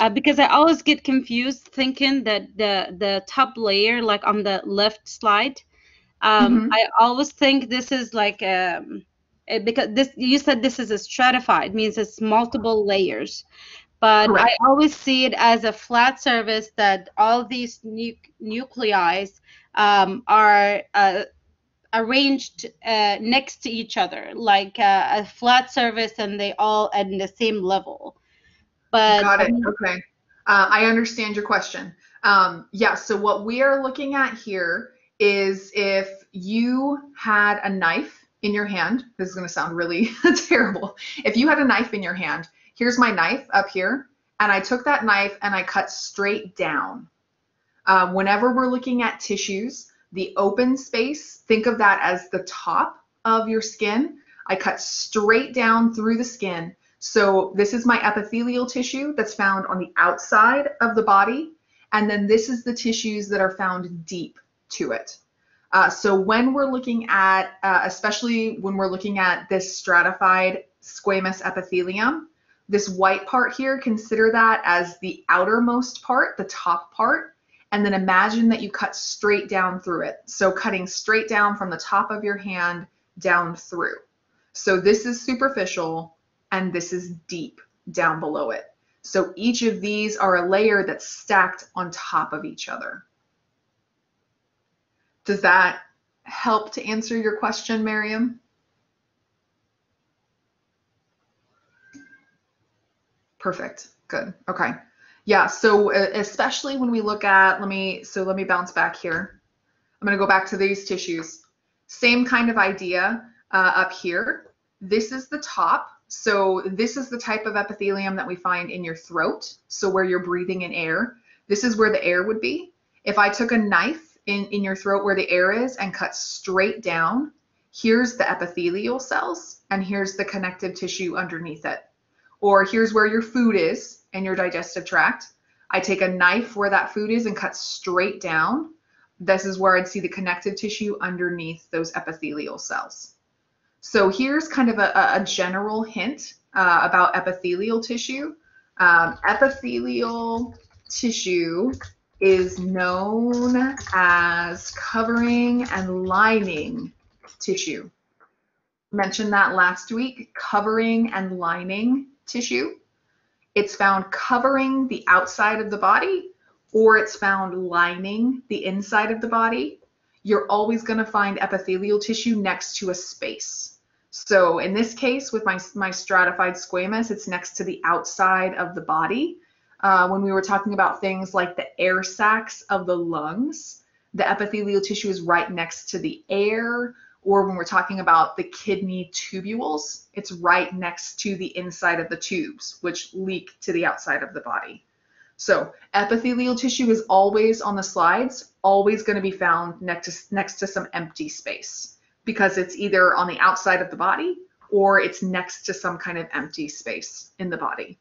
Speaker 3: Uh, because I always get confused thinking that the the top layer, like on the left slide, um, mm-hmm. I always think this is like um, because this you said this is a stratified means it's multiple layers but Correct. I always see it as a flat surface that all these nu- nuclei um, are uh, arranged uh, next to each other, like uh, a flat surface, and they all at the same level.
Speaker 1: But got it. okay, uh, I understand your question. Um, yeah. So what we are looking at here is if you had a knife in your hand. This is going to sound really terrible. If you had a knife in your hand here's my knife up here, and I took that knife and I cut straight down. Um, whenever we're looking at tissues, the open space, think of that as the top of your skin. I cut straight down through the skin. So this is my epithelial tissue that's found on the outside of the body. And then this is the tissues that are found deep to it. Uh, so when we're looking at, uh, especially when we're looking at this stratified squamous epithelium, this white part here, consider that as the outermost part, the top part, and then imagine that you cut straight down through it. So cutting straight down from the top of your hand down through. So this is superficial and this is deep down below it. So each of these are a layer that's stacked on top of each other. Does that help to answer your question, Miriam? Perfect. Good. Okay. Yeah. So especially when we look at, let me, so let me bounce back here. I'm going to go back to these tissues. Same kind of idea uh, up here. This is the top. So this is the type of epithelium that we find in your throat. So where you're breathing in air, this is where the air would be. If I took a knife in, in your throat where the air is and cut straight down, here's the epithelial cells and here's the connective tissue underneath it or here's where your food is in your digestive tract. I take a knife where that food is and cut straight down. This is where I'd see the connective tissue underneath those epithelial cells. So here's kind of a, a general hint uh, about epithelial tissue. Um, epithelial tissue is known as covering and lining tissue. Mentioned that last week, covering and lining tissue. It's found covering the outside of the body or it's found lining the inside of the body. You're always going to find epithelial tissue next to a space. So in this case, with my, my stratified squamous, it's next to the outside of the body. Uh, when we were talking about things like the air sacs of the lungs, the epithelial tissue is right next to the air or when we're talking about the kidney tubules, it's right next to the inside of the tubes, which leak to the outside of the body. So epithelial tissue is always on the slides, always going to be found next to, next to some empty space because it's either on the outside of the body or it's next to some kind of empty space in the body.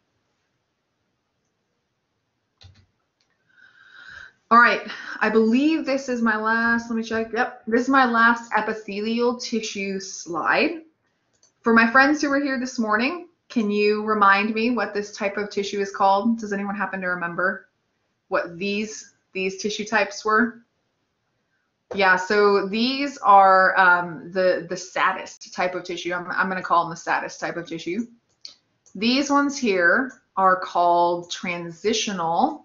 Speaker 1: All right, I believe this is my last, let me check. Yep, this is my last epithelial tissue slide. For my friends who were here this morning, can you remind me what this type of tissue is called? Does anyone happen to remember what these these tissue types were? Yeah, so these are um, the, the saddest type of tissue. I'm, I'm going to call them the saddest type of tissue. These ones here are called transitional,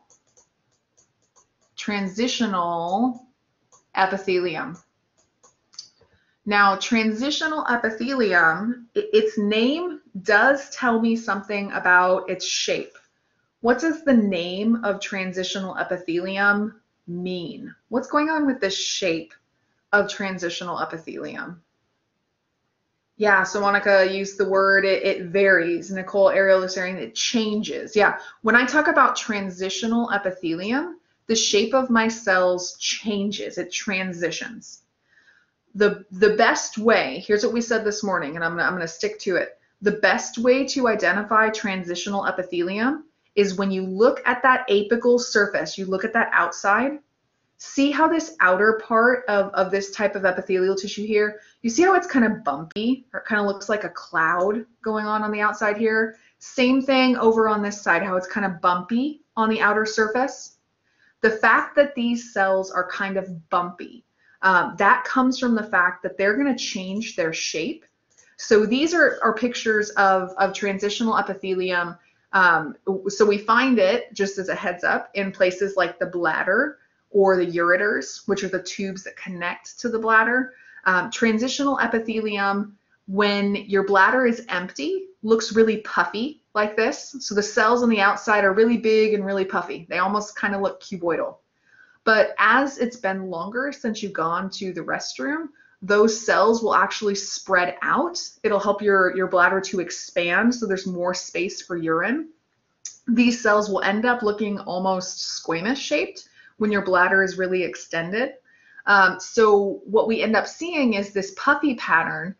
Speaker 1: transitional epithelium. Now, transitional epithelium, its name does tell me something about its shape. What does the name of transitional epithelium mean? What's going on with the shape of transitional epithelium? Yeah, so Monica used the word, it, it varies. Nicole Ariel is saying it changes. Yeah, when I talk about transitional epithelium, the shape of my cells changes, it transitions. The, the best way, here's what we said this morning, and I'm gonna, I'm gonna stick to it. The best way to identify transitional epithelium is when you look at that apical surface, you look at that outside, see how this outer part of, of this type of epithelial tissue here, you see how it's kind of bumpy, or it kind of looks like a cloud going on on the outside here? Same thing over on this side, how it's kind of bumpy on the outer surface. The fact that these cells are kind of bumpy, um, that comes from the fact that they're going to change their shape. So these are, are pictures of, of transitional epithelium. Um, so we find it, just as a heads up, in places like the bladder, or the ureters, which are the tubes that connect to the bladder. Um, transitional epithelium, when your bladder is empty, looks really puffy like this. So the cells on the outside are really big and really puffy. They almost kind of look cuboidal. But as it's been longer since you've gone to the restroom, those cells will actually spread out. It'll help your, your bladder to expand so there's more space for urine. These cells will end up looking almost squamous shaped when your bladder is really extended. Um, so what we end up seeing is this puffy pattern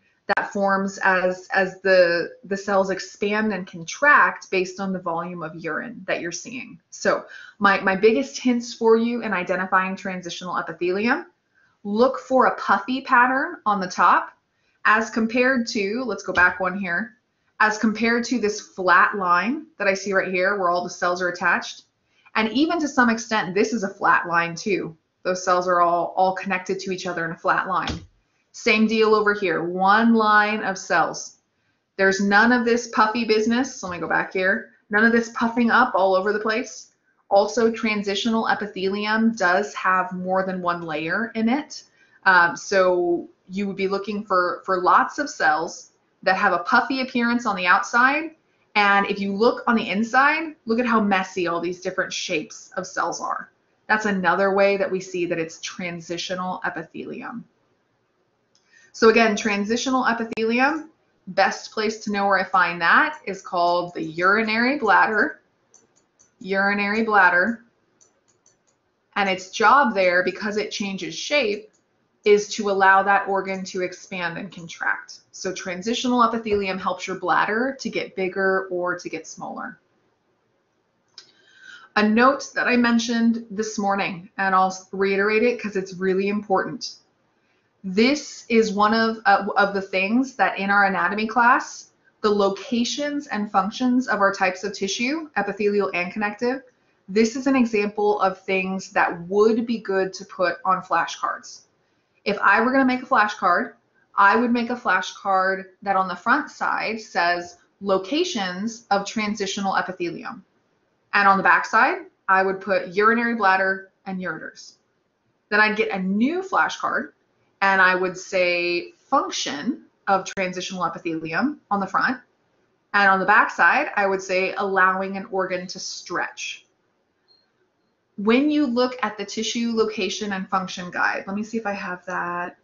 Speaker 1: forms as, as the, the cells expand and contract based on the volume of urine that you're seeing. So my, my biggest hints for you in identifying transitional epithelium, look for a puffy pattern on the top as compared to, let's go back one here, as compared to this flat line that I see right here where all the cells are attached. And even to some extent, this is a flat line too. Those cells are all, all connected to each other in a flat line. Same deal over here, one line of cells. There's none of this puffy business. Let me go back here. None of this puffing up all over the place. Also, transitional epithelium does have more than one layer in it. Um, so you would be looking for, for lots of cells that have a puffy appearance on the outside and if you look on the inside, look at how messy all these different shapes of cells are. That's another way that we see that it's transitional epithelium. So again, transitional epithelium, best place to know where I find that is called the urinary bladder. Urinary bladder. And its job there, because it changes shape, is to allow that organ to expand and contract. So transitional epithelium helps your bladder to get bigger or to get smaller. A note that I mentioned this morning, and I'll reiterate it because it's really important. This is one of, uh, of the things that in our anatomy class, the locations and functions of our types of tissue, epithelial and connective, this is an example of things that would be good to put on flashcards. If I were going to make a flashcard, I would make a flashcard that on the front side says locations of transitional epithelium. And on the back side, I would put urinary bladder and ureters. Then I'd get a new flashcard and I would say function of transitional epithelium on the front. And on the back side, I would say allowing an organ to stretch. When you look at the tissue location and function guide, let me see if I have that.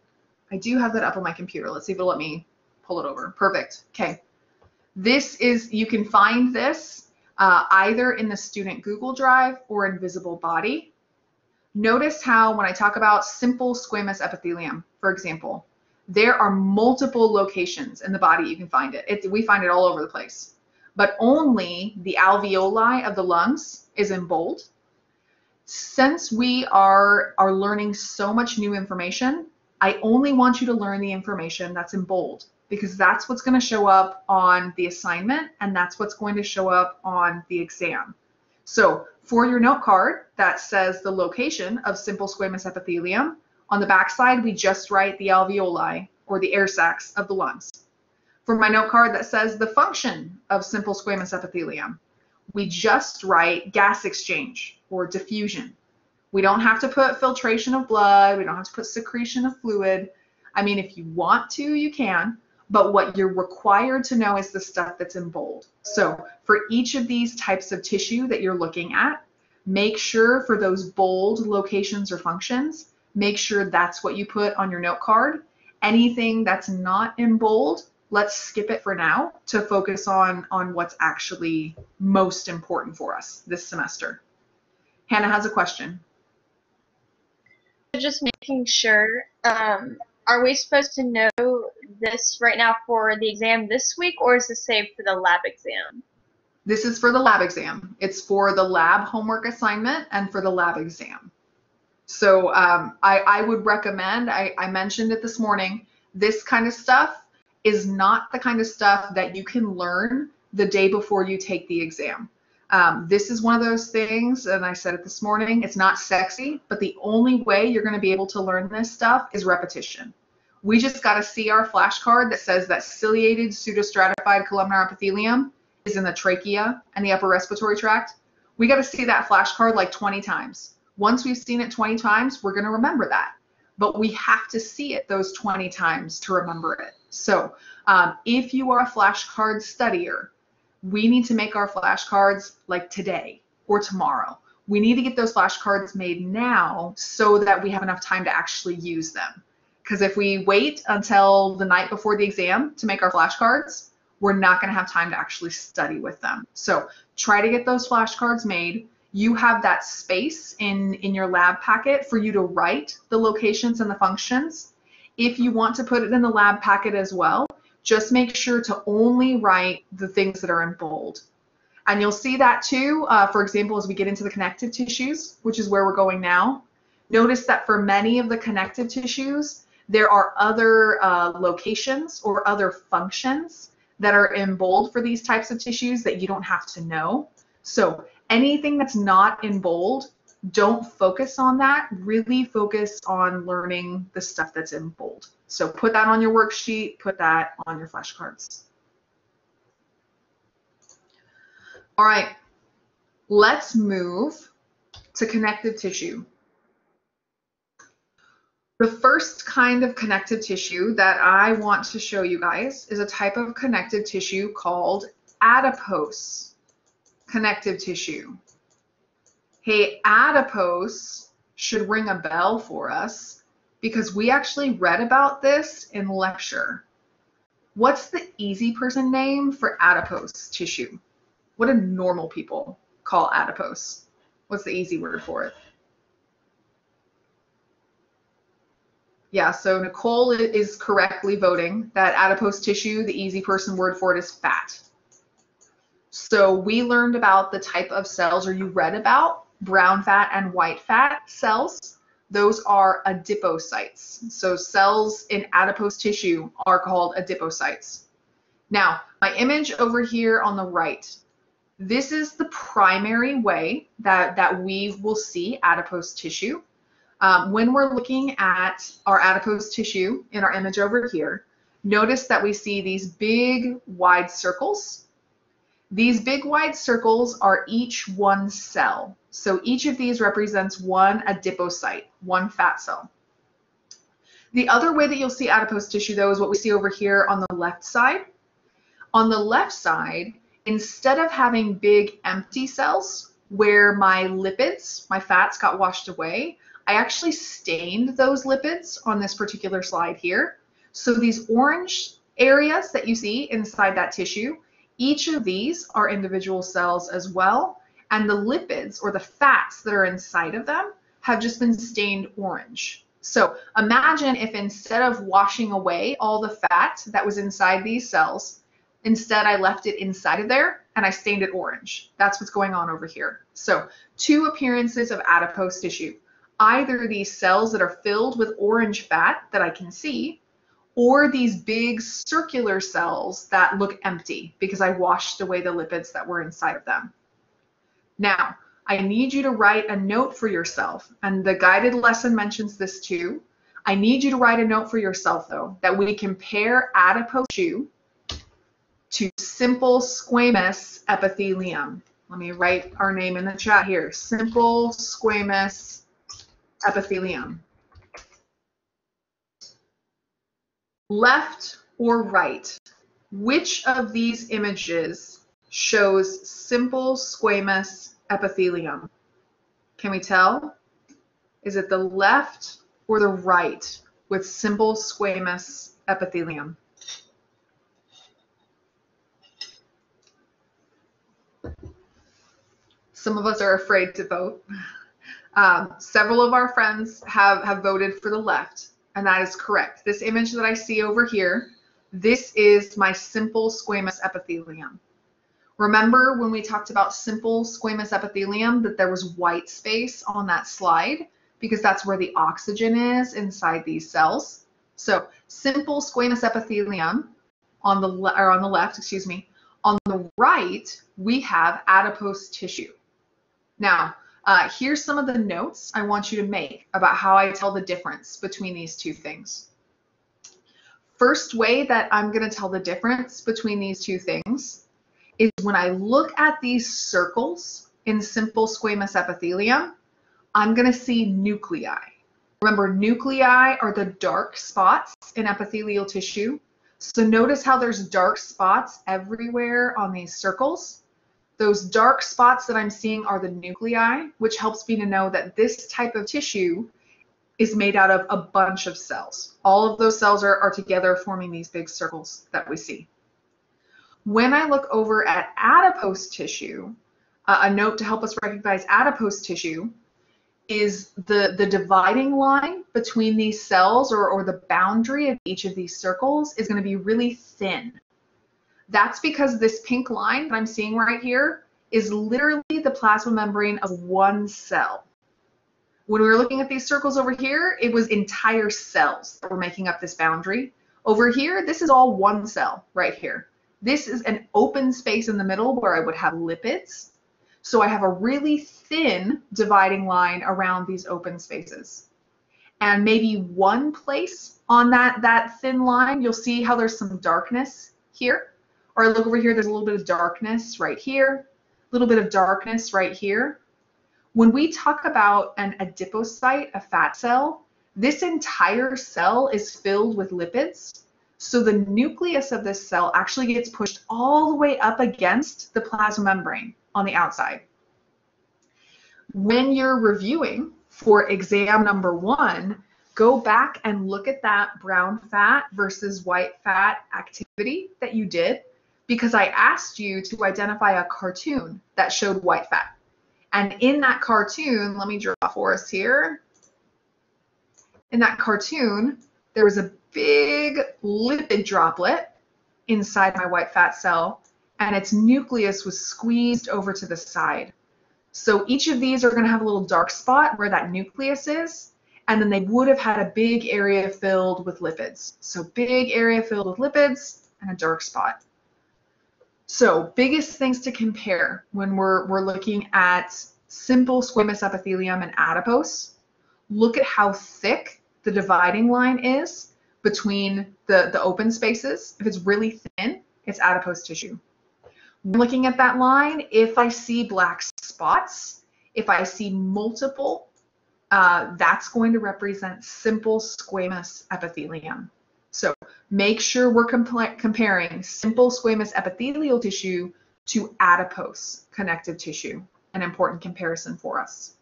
Speaker 1: I do have that up on my computer. Let's see if it'll let me pull it over. Perfect. Okay. This is, you can find this uh, either in the student Google Drive or in Visible Body. Notice how when I talk about simple squamous epithelium, for example, there are multiple locations in the body you can find it. it. We find it all over the place. But only the alveoli of the lungs is in bold. Since we are, are learning so much new information, I only want you to learn the information that's in bold because that's what's going to show up on the assignment and that's what's going to show up on the exam. So For your note card that says the location of simple squamous epithelium, on the backside we just write the alveoli or the air sacs of the lungs. For my note card that says the function of simple squamous epithelium, we just write gas exchange or diffusion. We don't have to put filtration of blood. We don't have to put secretion of fluid. I mean, if you want to, you can, but what you're required to know is the stuff that's in bold. So for each of these types of tissue that you're looking at, make sure for those bold locations or functions, make sure that's what you put on your note card. Anything that's not in bold, let's skip it for now to focus on, on what's actually most important for us this semester. Hannah has a question.
Speaker 4: Just making sure, um, are we supposed to know this right now for the exam this week, or is this saved for the lab exam?
Speaker 1: This is for the lab exam. It's for the lab homework assignment and for the lab exam. So um, I, I, would recommend, I, I mentioned it this morning, this kind of stuff is not the kind of stuff that you can learn the day before you take the exam. Um, this is one of those things, and I said it this morning, it's not sexy, but the only way you're going to be able to learn this stuff is repetition. We just got to see our flashcard that says that ciliated pseudostratified columnar epithelium is in the trachea and the upper respiratory tract. We got to see that flashcard like 20 times. Once we've seen it 20 times, we're going to remember that. But we have to see it those 20 times to remember it. So um, if you are a flashcard studier, we need to make our flashcards like today or tomorrow. We need to get those flashcards made now so that we have enough time to actually use them. Because if we wait until the night before the exam to make our flashcards, we're not going to have time to actually study with them. So try to get those flashcards made. You have that space in, in your lab packet for you to write the locations and the functions. If you want to put it in the lab packet as well, just make sure to only write the things that are in bold. And you'll see that too, uh, for example, as we get into the connective tissues, which is where we're going now. Notice that for many of the connective tissues, there are other uh, locations or other functions that are in bold for these types of tissues that you don't have to know. So anything that's not in bold, don't focus on that. Really focus on learning the stuff that's in bold. So put that on your worksheet, put that on your flashcards. All right, let's move to connective tissue. The first kind of connective tissue that I want to show you guys is a type of connective tissue called adipose connective tissue. Hey, adipose should ring a bell for us because we actually read about this in lecture. What's the easy person name for adipose tissue? What do normal people call adipose? What's the easy word for it? Yeah, so Nicole is correctly voting that adipose tissue, the easy person word for it is fat. So we learned about the type of cells, or you read about brown fat and white fat cells. Those are adipocytes. So cells in adipose tissue are called adipocytes. Now, my image over here on the right, this is the primary way that, that we will see adipose tissue. Um, when we're looking at our adipose tissue in our image over here, notice that we see these big wide circles. These big wide circles are each one cell. So each of these represents one adipocyte, one fat cell. The other way that you'll see adipose tissue though is what we see over here on the left side. On the left side, instead of having big empty cells where my lipids, my fats got washed away, I actually stained those lipids on this particular slide here. So these orange areas that you see inside that tissue, each of these are individual cells as well. And the lipids or the fats that are inside of them have just been stained orange. So imagine if instead of washing away all the fat that was inside these cells, instead I left it inside of there and I stained it orange. That's what's going on over here. So two appearances of adipose tissue either these cells that are filled with orange fat that I can see, or these big circular cells that look empty because I washed away the lipids that were inside of them. Now, I need you to write a note for yourself. And the guided lesson mentions this too. I need you to write a note for yourself though, that we compare adipose tissue to simple squamous epithelium. Let me write our name in the chat here. Simple squamous epithelium. Left or right, which of these images shows simple squamous epithelium? Can we tell? Is it the left or the right with simple squamous epithelium? Some of us are afraid to vote. Um, several of our friends have, have voted for the left, and that is correct. This image that I see over here, this is my simple squamous epithelium. Remember when we talked about simple squamous epithelium that there was white space on that slide because that's where the oxygen is inside these cells. So simple squamous epithelium on the or on the left, excuse me. On the right, we have adipose tissue. Now, uh, here's some of the notes I want you to make about how I tell the difference between these two things. First way that I'm going to tell the difference between these two things is when I look at these circles in simple squamous epithelium, I'm going to see nuclei. Remember, nuclei are the dark spots in epithelial tissue. So notice how there's dark spots everywhere on these circles. Those dark spots that I'm seeing are the nuclei, which helps me to know that this type of tissue is made out of a bunch of cells. All of those cells are, are together forming these big circles that we see. When I look over at adipose tissue, uh, a note to help us recognize adipose tissue is the, the dividing line between these cells or, or the boundary of each of these circles is going to be really thin. That's because this pink line that I'm seeing right here is literally the plasma membrane of one cell. When we were looking at these circles over here, it was entire cells that were making up this boundary. Over here, this is all one cell right here. This is an open space in the middle where I would have lipids. So I have a really thin dividing line around these open spaces. And maybe one place on that, that thin line, you'll see how there's some darkness here. Or look over here, there's a little bit of darkness right here, a little bit of darkness right here. When we talk about an adipocyte, a fat cell, this entire cell is filled with lipids. So the nucleus of this cell actually gets pushed all the way up against the plasma membrane on the outside. When you're reviewing for exam number one, go back and look at that brown fat versus white fat activity that you did because I asked you to identify a cartoon that showed white fat. And in that cartoon, let me draw for us here. In that cartoon, there was a big lipid droplet inside my white fat cell, and its nucleus was squeezed over to the side. So each of these are going to have a little dark spot where that nucleus is, and then they would have had a big area filled with lipids. So big area filled with lipids and a dark spot. So biggest things to compare when we're, we're looking at simple squamous epithelium and adipose, look at how thick the dividing line is between the, the open spaces. If it's really thin, it's adipose tissue. When looking at that line, if I see black spots, if I see multiple, uh, that's going to represent simple squamous epithelium. So make sure we're comparing simple squamous epithelial tissue to adipose connective tissue, an important comparison for us.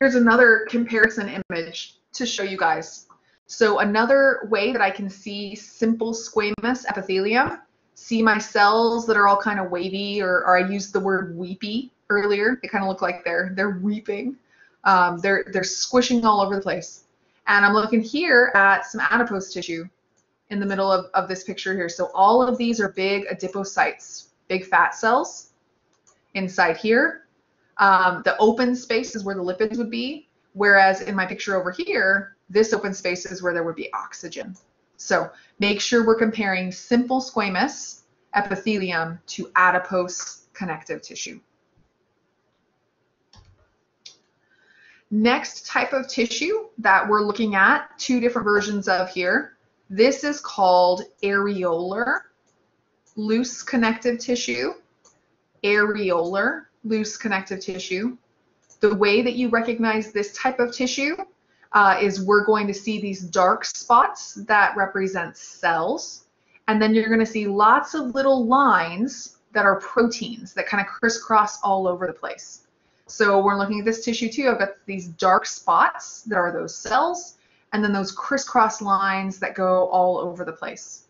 Speaker 1: Here's another comparison image to show you guys. So another way that I can see simple squamous epithelium, see my cells that are all kind of wavy, or, or I used the word weepy earlier. They kind of look like they're they're weeping. Um, they're they're squishing all over the place. And I'm looking here at some adipose tissue in the middle of, of this picture here. So all of these are big adipocytes, big fat cells inside here. Um, the open space is where the lipids would be, whereas in my picture over here, this open space is where there would be oxygen. So make sure we're comparing simple squamous epithelium to adipose connective tissue. Next type of tissue that we're looking at, two different versions of here. This is called areolar loose connective tissue, areolar loose connective tissue. The way that you recognize this type of tissue uh, is we're going to see these dark spots that represent cells. And then you're going to see lots of little lines that are proteins that kind of crisscross all over the place. So we're looking at this tissue too. I've got these dark spots that are those cells, and then those crisscross lines that go all over the place.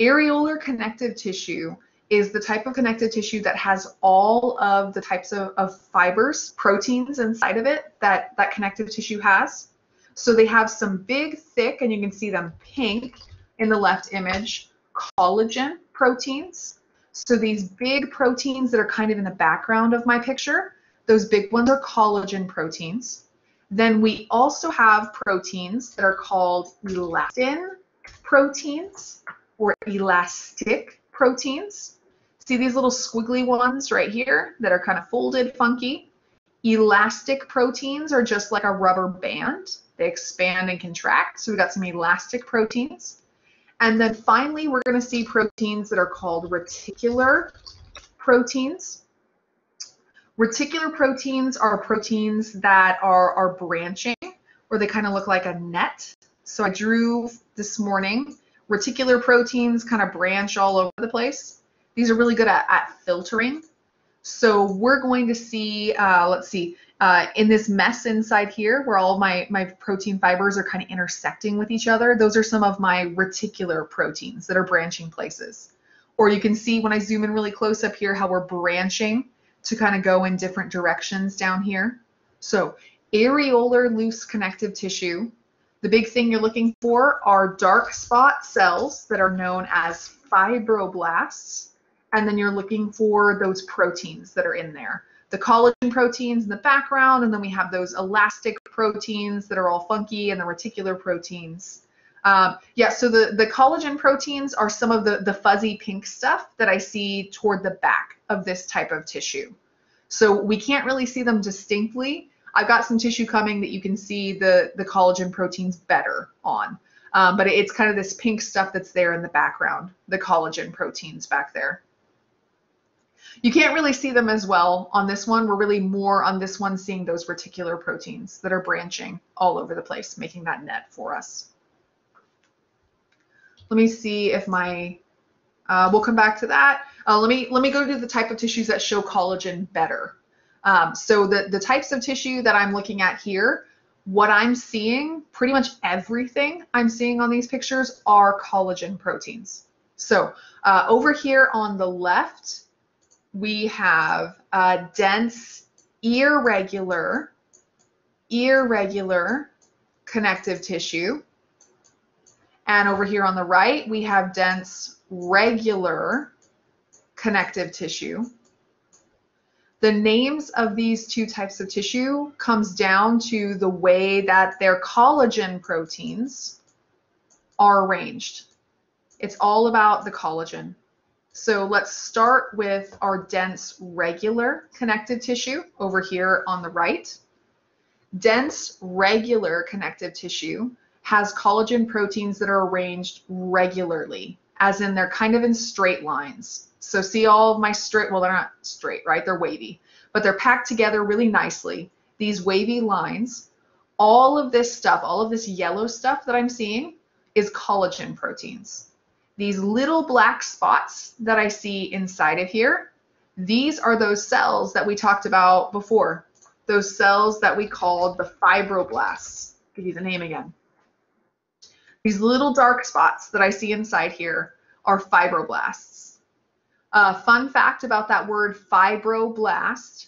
Speaker 1: Areolar connective tissue is the type of connective tissue that has all of the types of, of fibers, proteins inside of it that that connective tissue has. So they have some big, thick, and you can see them pink in the left image, collagen proteins. So these big proteins that are kind of in the background of my picture, those big ones are collagen proteins. Then we also have proteins that are called elastin proteins or elastic proteins. See these little squiggly ones right here that are kind of folded funky? Elastic proteins are just like a rubber band. They expand and contract. So we've got some elastic proteins. And then finally, we're going to see proteins that are called reticular proteins. Reticular proteins are proteins that are, are branching or they kind of look like a net. So I drew this morning. Reticular proteins kind of branch all over the place. These are really good at, at filtering. So we're going to see, uh, let's see, uh, in this mess inside here where all my, my protein fibers are kind of intersecting with each other, those are some of my reticular proteins that are branching places. Or you can see when I zoom in really close up here how we're branching to kind of go in different directions down here. So areolar loose connective tissue. The big thing you're looking for are dark spot cells that are known as fibroblasts. And then you're looking for those proteins that are in there. The collagen proteins in the background, and then we have those elastic proteins that are all funky and the reticular proteins. Um, yeah, so the, the collagen proteins are some of the, the fuzzy pink stuff that I see toward the back of this type of tissue. So we can't really see them distinctly. I've got some tissue coming that you can see the, the collagen proteins better on. Um, but it's kind of this pink stuff that's there in the background, the collagen proteins back there. You can't really see them as well on this one. We're really more on this one seeing those reticular proteins that are branching all over the place, making that net for us. Let me see if my, uh, we'll come back to that. Uh, let me let me go to the type of tissues that show collagen better. Um, so the, the types of tissue that I'm looking at here, what I'm seeing, pretty much everything I'm seeing on these pictures are collagen proteins. So uh, over here on the left, we have uh, dense, irregular, irregular connective tissue. And over here on the right, we have dense, regular connective tissue. The names of these two types of tissue comes down to the way that their collagen proteins are arranged. It's all about the collagen. So let's start with our dense regular connective tissue over here on the right. Dense regular connective tissue has collagen proteins that are arranged regularly, as in they're kind of in straight lines. So see all of my straight, well, they're not straight, right? They're wavy, but they're packed together really nicely. These wavy lines, all of this stuff, all of this yellow stuff that I'm seeing is collagen proteins. These little black spots that I see inside of here, these are those cells that we talked about before. Those cells that we called the fibroblasts. I'll give you the name again. These little dark spots that I see inside here are fibroblasts. Uh, fun fact about that word fibroblast.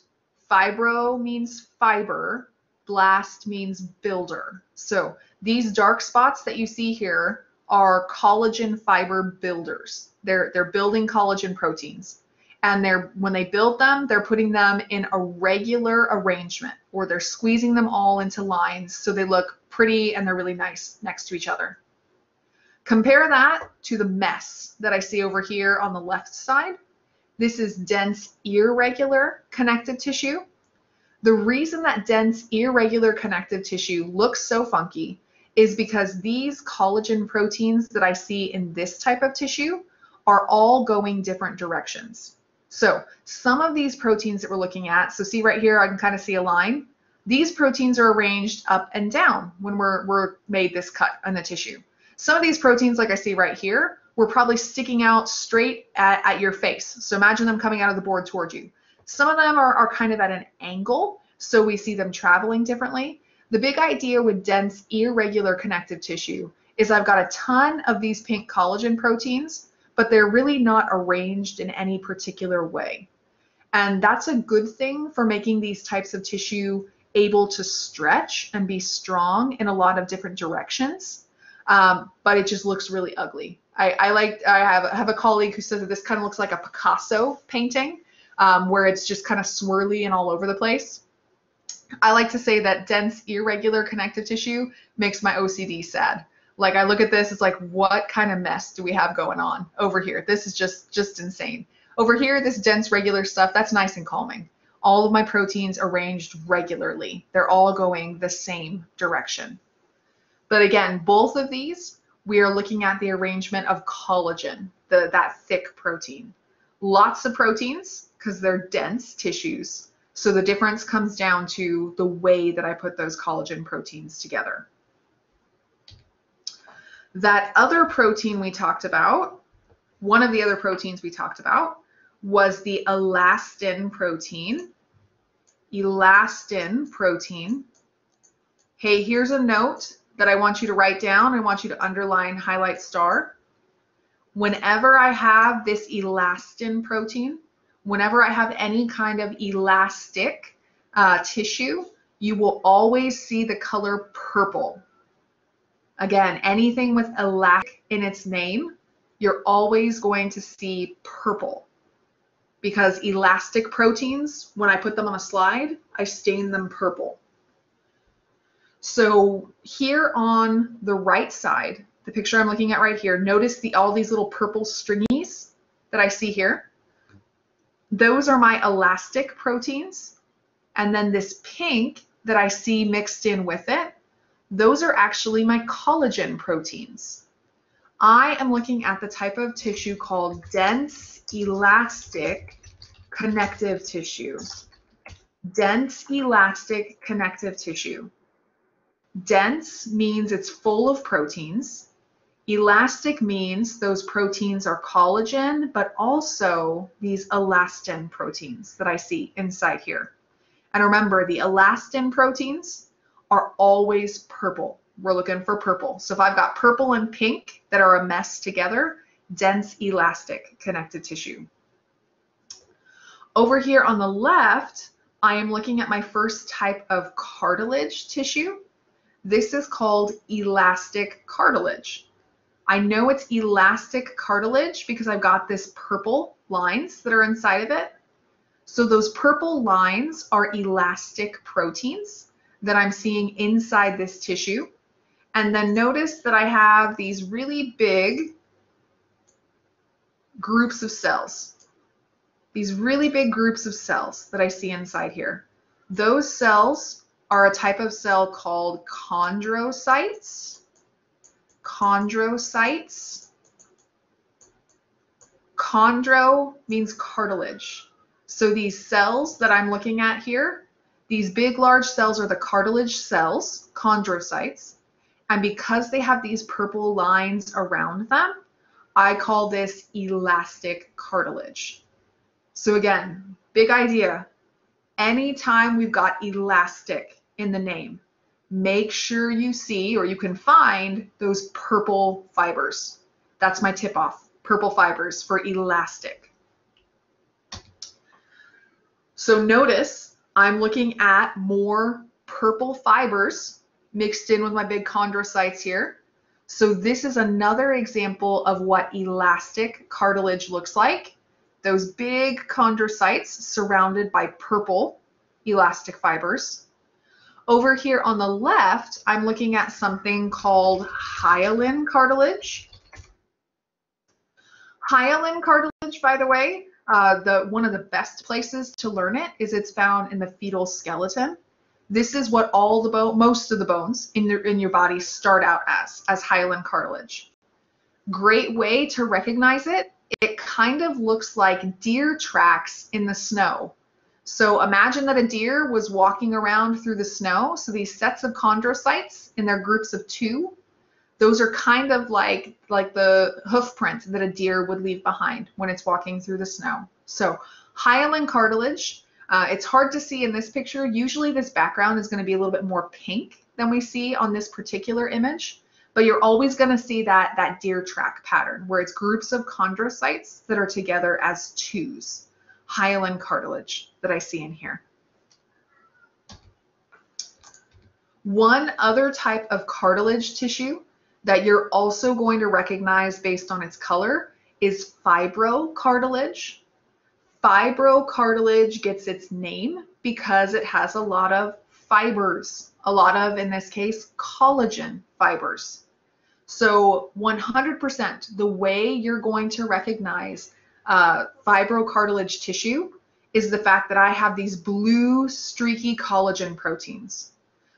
Speaker 1: Fibro means fiber, blast means builder. So these dark spots that you see here are collagen fiber builders. They're, they're building collagen proteins. And they're when they build them, they're putting them in a regular arrangement or they're squeezing them all into lines so they look pretty and they're really nice next to each other. Compare that to the mess that I see over here on the left side. This is dense irregular connective tissue. The reason that dense irregular connective tissue looks so funky is because these collagen proteins that I see in this type of tissue are all going different directions. So some of these proteins that we're looking at, so see right here, I can kind of see a line. These proteins are arranged up and down when we're, we're made this cut in the tissue. Some of these proteins, like I see right here, were probably sticking out straight at, at your face. So imagine them coming out of the board towards you. Some of them are, are kind of at an angle, so we see them traveling differently. The big idea with dense irregular connective tissue is I've got a ton of these pink collagen proteins but they're really not arranged in any particular way. And that's a good thing for making these types of tissue able to stretch and be strong in a lot of different directions. Um, but it just looks really ugly. I, I like, I have, have a colleague who says that this kind of looks like a Picasso painting um, where it's just kind of swirly and all over the place. I like to say that dense irregular connective tissue makes my OCD sad. Like I look at this, it's like, what kind of mess do we have going on over here? This is just just insane. Over here, this dense regular stuff, that's nice and calming. All of my proteins arranged regularly. They're all going the same direction. But again, both of these, we are looking at the arrangement of collagen, the, that thick protein. Lots of proteins because they're dense tissues. So the difference comes down to the way that I put those collagen proteins together. That other protein we talked about, one of the other proteins we talked about, was the elastin protein. Elastin protein. Hey, here's a note that I want you to write down. I want you to underline, highlight, star. Whenever I have this elastin protein, whenever I have any kind of elastic uh, tissue, you will always see the color purple. Again, anything with elastic in its name, you're always going to see purple because elastic proteins, when I put them on a slide, I stain them purple. So here on the right side, the picture I'm looking at right here, notice the all these little purple stringies that I see here. Those are my elastic proteins. And then this pink that I see mixed in with it, those are actually my collagen proteins. I am looking at the type of tissue called dense elastic connective tissue. Dense elastic connective tissue. Dense means it's full of proteins. Elastic means those proteins are collagen, but also these elastin proteins that I see inside here. And remember, the elastin proteins, are always purple. We're looking for purple. So if I've got purple and pink that are a mess together, dense elastic connective tissue. Over here on the left, I am looking at my first type of cartilage tissue. This is called elastic cartilage. I know it's elastic cartilage because I've got this purple lines that are inside of it. So those purple lines are elastic proteins that I'm seeing inside this tissue. And then notice that I have these really big groups of cells. These really big groups of cells that I see inside here. Those cells are a type of cell called chondrocytes. Chondrocytes. Chondro means cartilage. So these cells that I'm looking at here these big, large cells are the cartilage cells, chondrocytes. And because they have these purple lines around them, I call this elastic cartilage. So again, big idea. Anytime we've got elastic in the name, make sure you see or you can find those purple fibers. That's my tip off, purple fibers for elastic. So notice I'm looking at more purple fibers mixed in with my big chondrocytes here. So this is another example of what elastic cartilage looks like. Those big chondrocytes surrounded by purple elastic fibers. Over here on the left, I'm looking at something called hyaline cartilage. Hyaline cartilage, by the way, uh, the one of the best places to learn it is it's found in the fetal skeleton. This is what all the bone, most of the bones in your in your body start out as, as hyaline cartilage. Great way to recognize it. It kind of looks like deer tracks in the snow. So imagine that a deer was walking around through the snow. So these sets of chondrocytes in their groups of two, those are kind of like, like the hoof print that a deer would leave behind when it's walking through the snow. So hyaline cartilage, uh, it's hard to see in this picture. Usually this background is going to be a little bit more pink than we see on this particular image, but you're always going to see that, that deer track pattern where it's groups of chondrocytes that are together as twos hyaline cartilage that I see in here. One other type of cartilage tissue that you're also going to recognize based on its color is fibrocartilage. Fibrocartilage gets its name because it has a lot of fibers, a lot of, in this case, collagen fibers. So 100% the way you're going to recognize uh, fibrocartilage tissue is the fact that I have these blue streaky collagen proteins.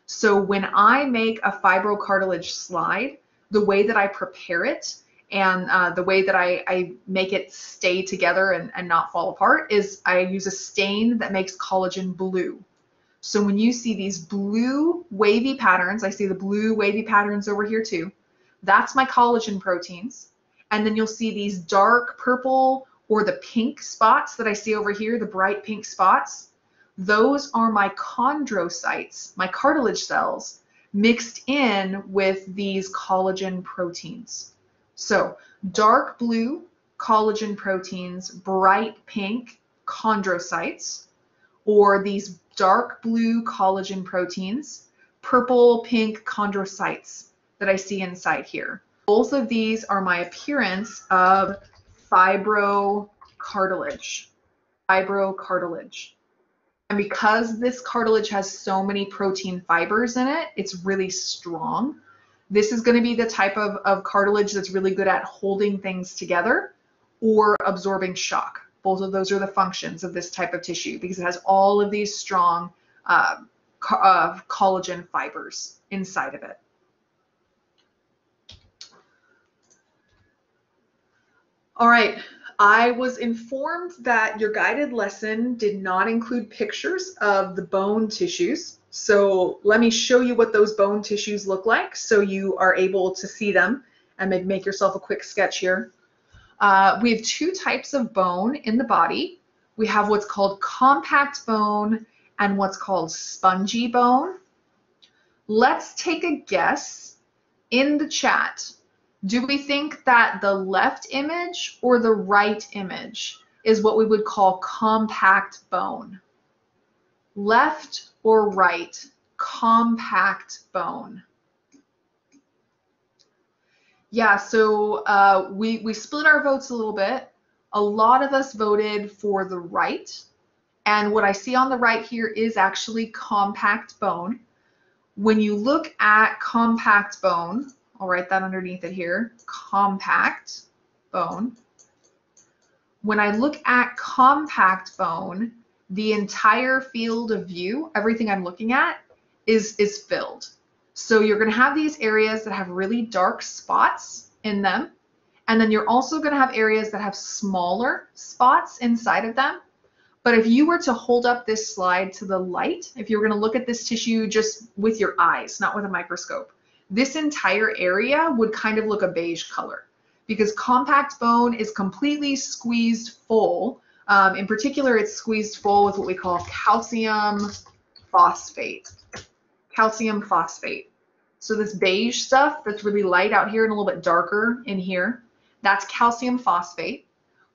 Speaker 1: So when I make a fibrocartilage slide, the way that I prepare it and uh, the way that I, I, make it stay together and, and not fall apart is I use a stain that makes collagen blue. So when you see these blue wavy patterns, I see the blue wavy patterns over here too, that's my collagen proteins. And then you'll see these dark purple or the pink spots that I see over here, the bright pink spots, those are my chondrocytes, my cartilage cells, mixed in with these collagen proteins. So dark blue collagen proteins, bright pink chondrocytes, or these dark blue collagen proteins, purple pink chondrocytes that I see inside here. Both of these are my appearance of fibrocartilage. Fibrocartilage. And because this cartilage has so many protein fibers in it, it's really strong. This is going to be the type of, of cartilage that's really good at holding things together or absorbing shock. Both of those are the functions of this type of tissue because it has all of these strong uh, uh, collagen fibers inside of it. All right, I was informed that your guided lesson did not include pictures of the bone tissues. So let me show you what those bone tissues look like so you are able to see them and make yourself a quick sketch here. Uh, we have two types of bone in the body. We have what's called compact bone and what's called spongy bone. Let's take a guess in the chat do we think that the left image or the right image is what we would call compact bone? Left or right, compact bone. Yeah, so uh, we, we split our votes a little bit. A lot of us voted for the right. And what I see on the right here is actually compact bone. When you look at compact bone, I'll write that underneath it here, compact bone. When I look at compact bone, the entire field of view, everything I'm looking at, is, is filled. So you're going to have these areas that have really dark spots in them. And then you're also going to have areas that have smaller spots inside of them. But if you were to hold up this slide to the light, if you were going to look at this tissue just with your eyes, not with a microscope, this entire area would kind of look a beige color because compact bone is completely squeezed full. Um, in particular, it's squeezed full with what we call calcium phosphate. Calcium phosphate. So this beige stuff that's really light out here and a little bit darker in here, that's calcium phosphate.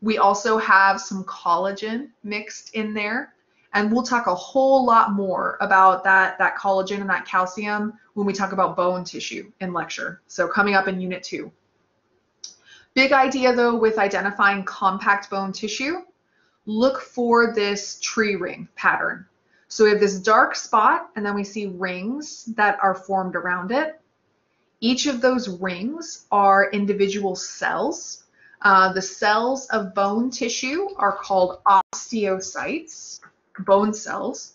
Speaker 1: We also have some collagen mixed in there. And we'll talk a whole lot more about that, that collagen and that calcium when we talk about bone tissue in lecture. So coming up in unit two. Big idea though with identifying compact bone tissue, look for this tree ring pattern. So we have this dark spot and then we see rings that are formed around it. Each of those rings are individual cells. Uh, the cells of bone tissue are called osteocytes, bone cells.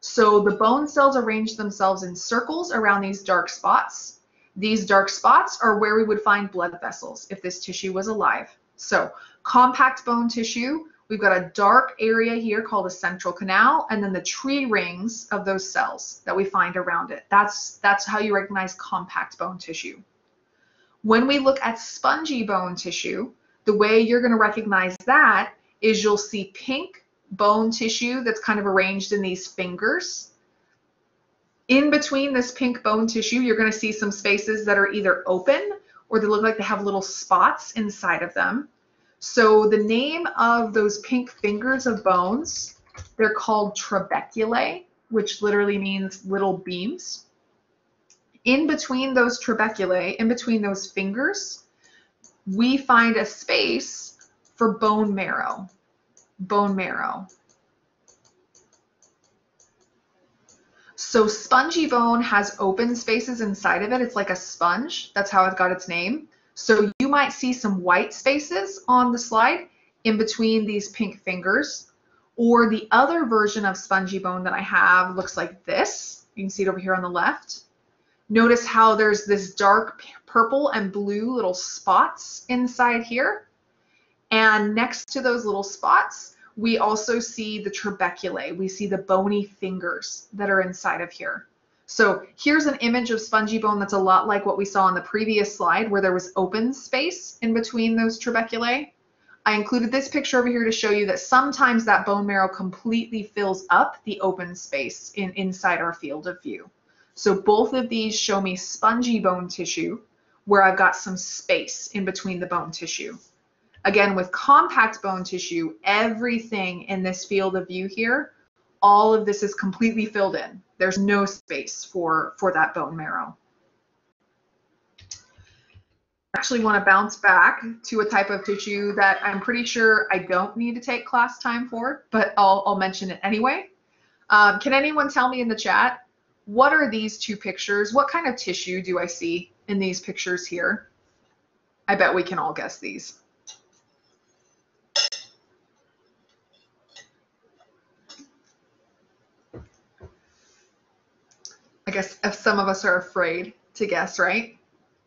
Speaker 1: So the bone cells arrange themselves in circles around these dark spots. These dark spots are where we would find blood vessels if this tissue was alive. So compact bone tissue, we've got a dark area here called a central canal, and then the tree rings of those cells that we find around it. That's, that's how you recognize compact bone tissue. When we look at spongy bone tissue, the way you're going to recognize that is you'll see pink bone tissue that's kind of arranged in these fingers. In between this pink bone tissue, you're going to see some spaces that are either open or they look like they have little spots inside of them. So the name of those pink fingers of bones, they're called trabeculae, which literally means little beams in between those trabeculae, in between those fingers, we find a space for bone marrow. Bone marrow. So spongy bone has open spaces inside of it. It's like a sponge. That's how it got its name. So you might see some white spaces on the slide in between these pink fingers. Or the other version of spongy bone that I have looks like this. You can see it over here on the left. Notice how there's this dark purple and blue little spots inside here. And next to those little spots, we also see the trabeculae. We see the bony fingers that are inside of here. So here's an image of spongy bone that's a lot like what we saw on the previous slide where there was open space in between those trabeculae. I included this picture over here to show you that sometimes that bone marrow completely fills up the open space in, inside our field of view. So both of these show me spongy bone tissue where I've got some space in between the bone tissue. Again, with compact bone tissue, everything in this field of view here, all of this is completely filled in. There's no space for, for that bone marrow. I actually want to bounce back to a type of tissue that I'm pretty sure I don't need to take class time for, but I'll, I'll mention it anyway. Um, can anyone tell me in the chat what are these two pictures? What kind of tissue do I see in these pictures here? I bet we can all guess these. Guess if some of us are afraid to guess, right?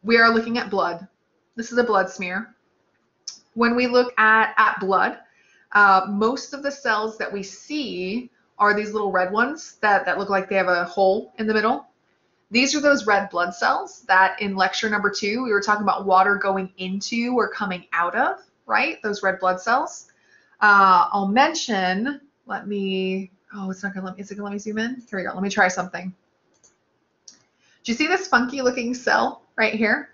Speaker 1: We are looking at blood. This is a blood smear. When we look at, at blood, uh, most of the cells that we see are these little red ones that, that look like they have a hole in the middle. These are those red blood cells that in lecture number two, we were talking about water going into or coming out of, right? Those red blood cells. Uh, I'll mention, let me, oh, it's not gonna let me, is it gonna let me zoom in? Here we go, let me try something. Do you see this funky looking cell right here?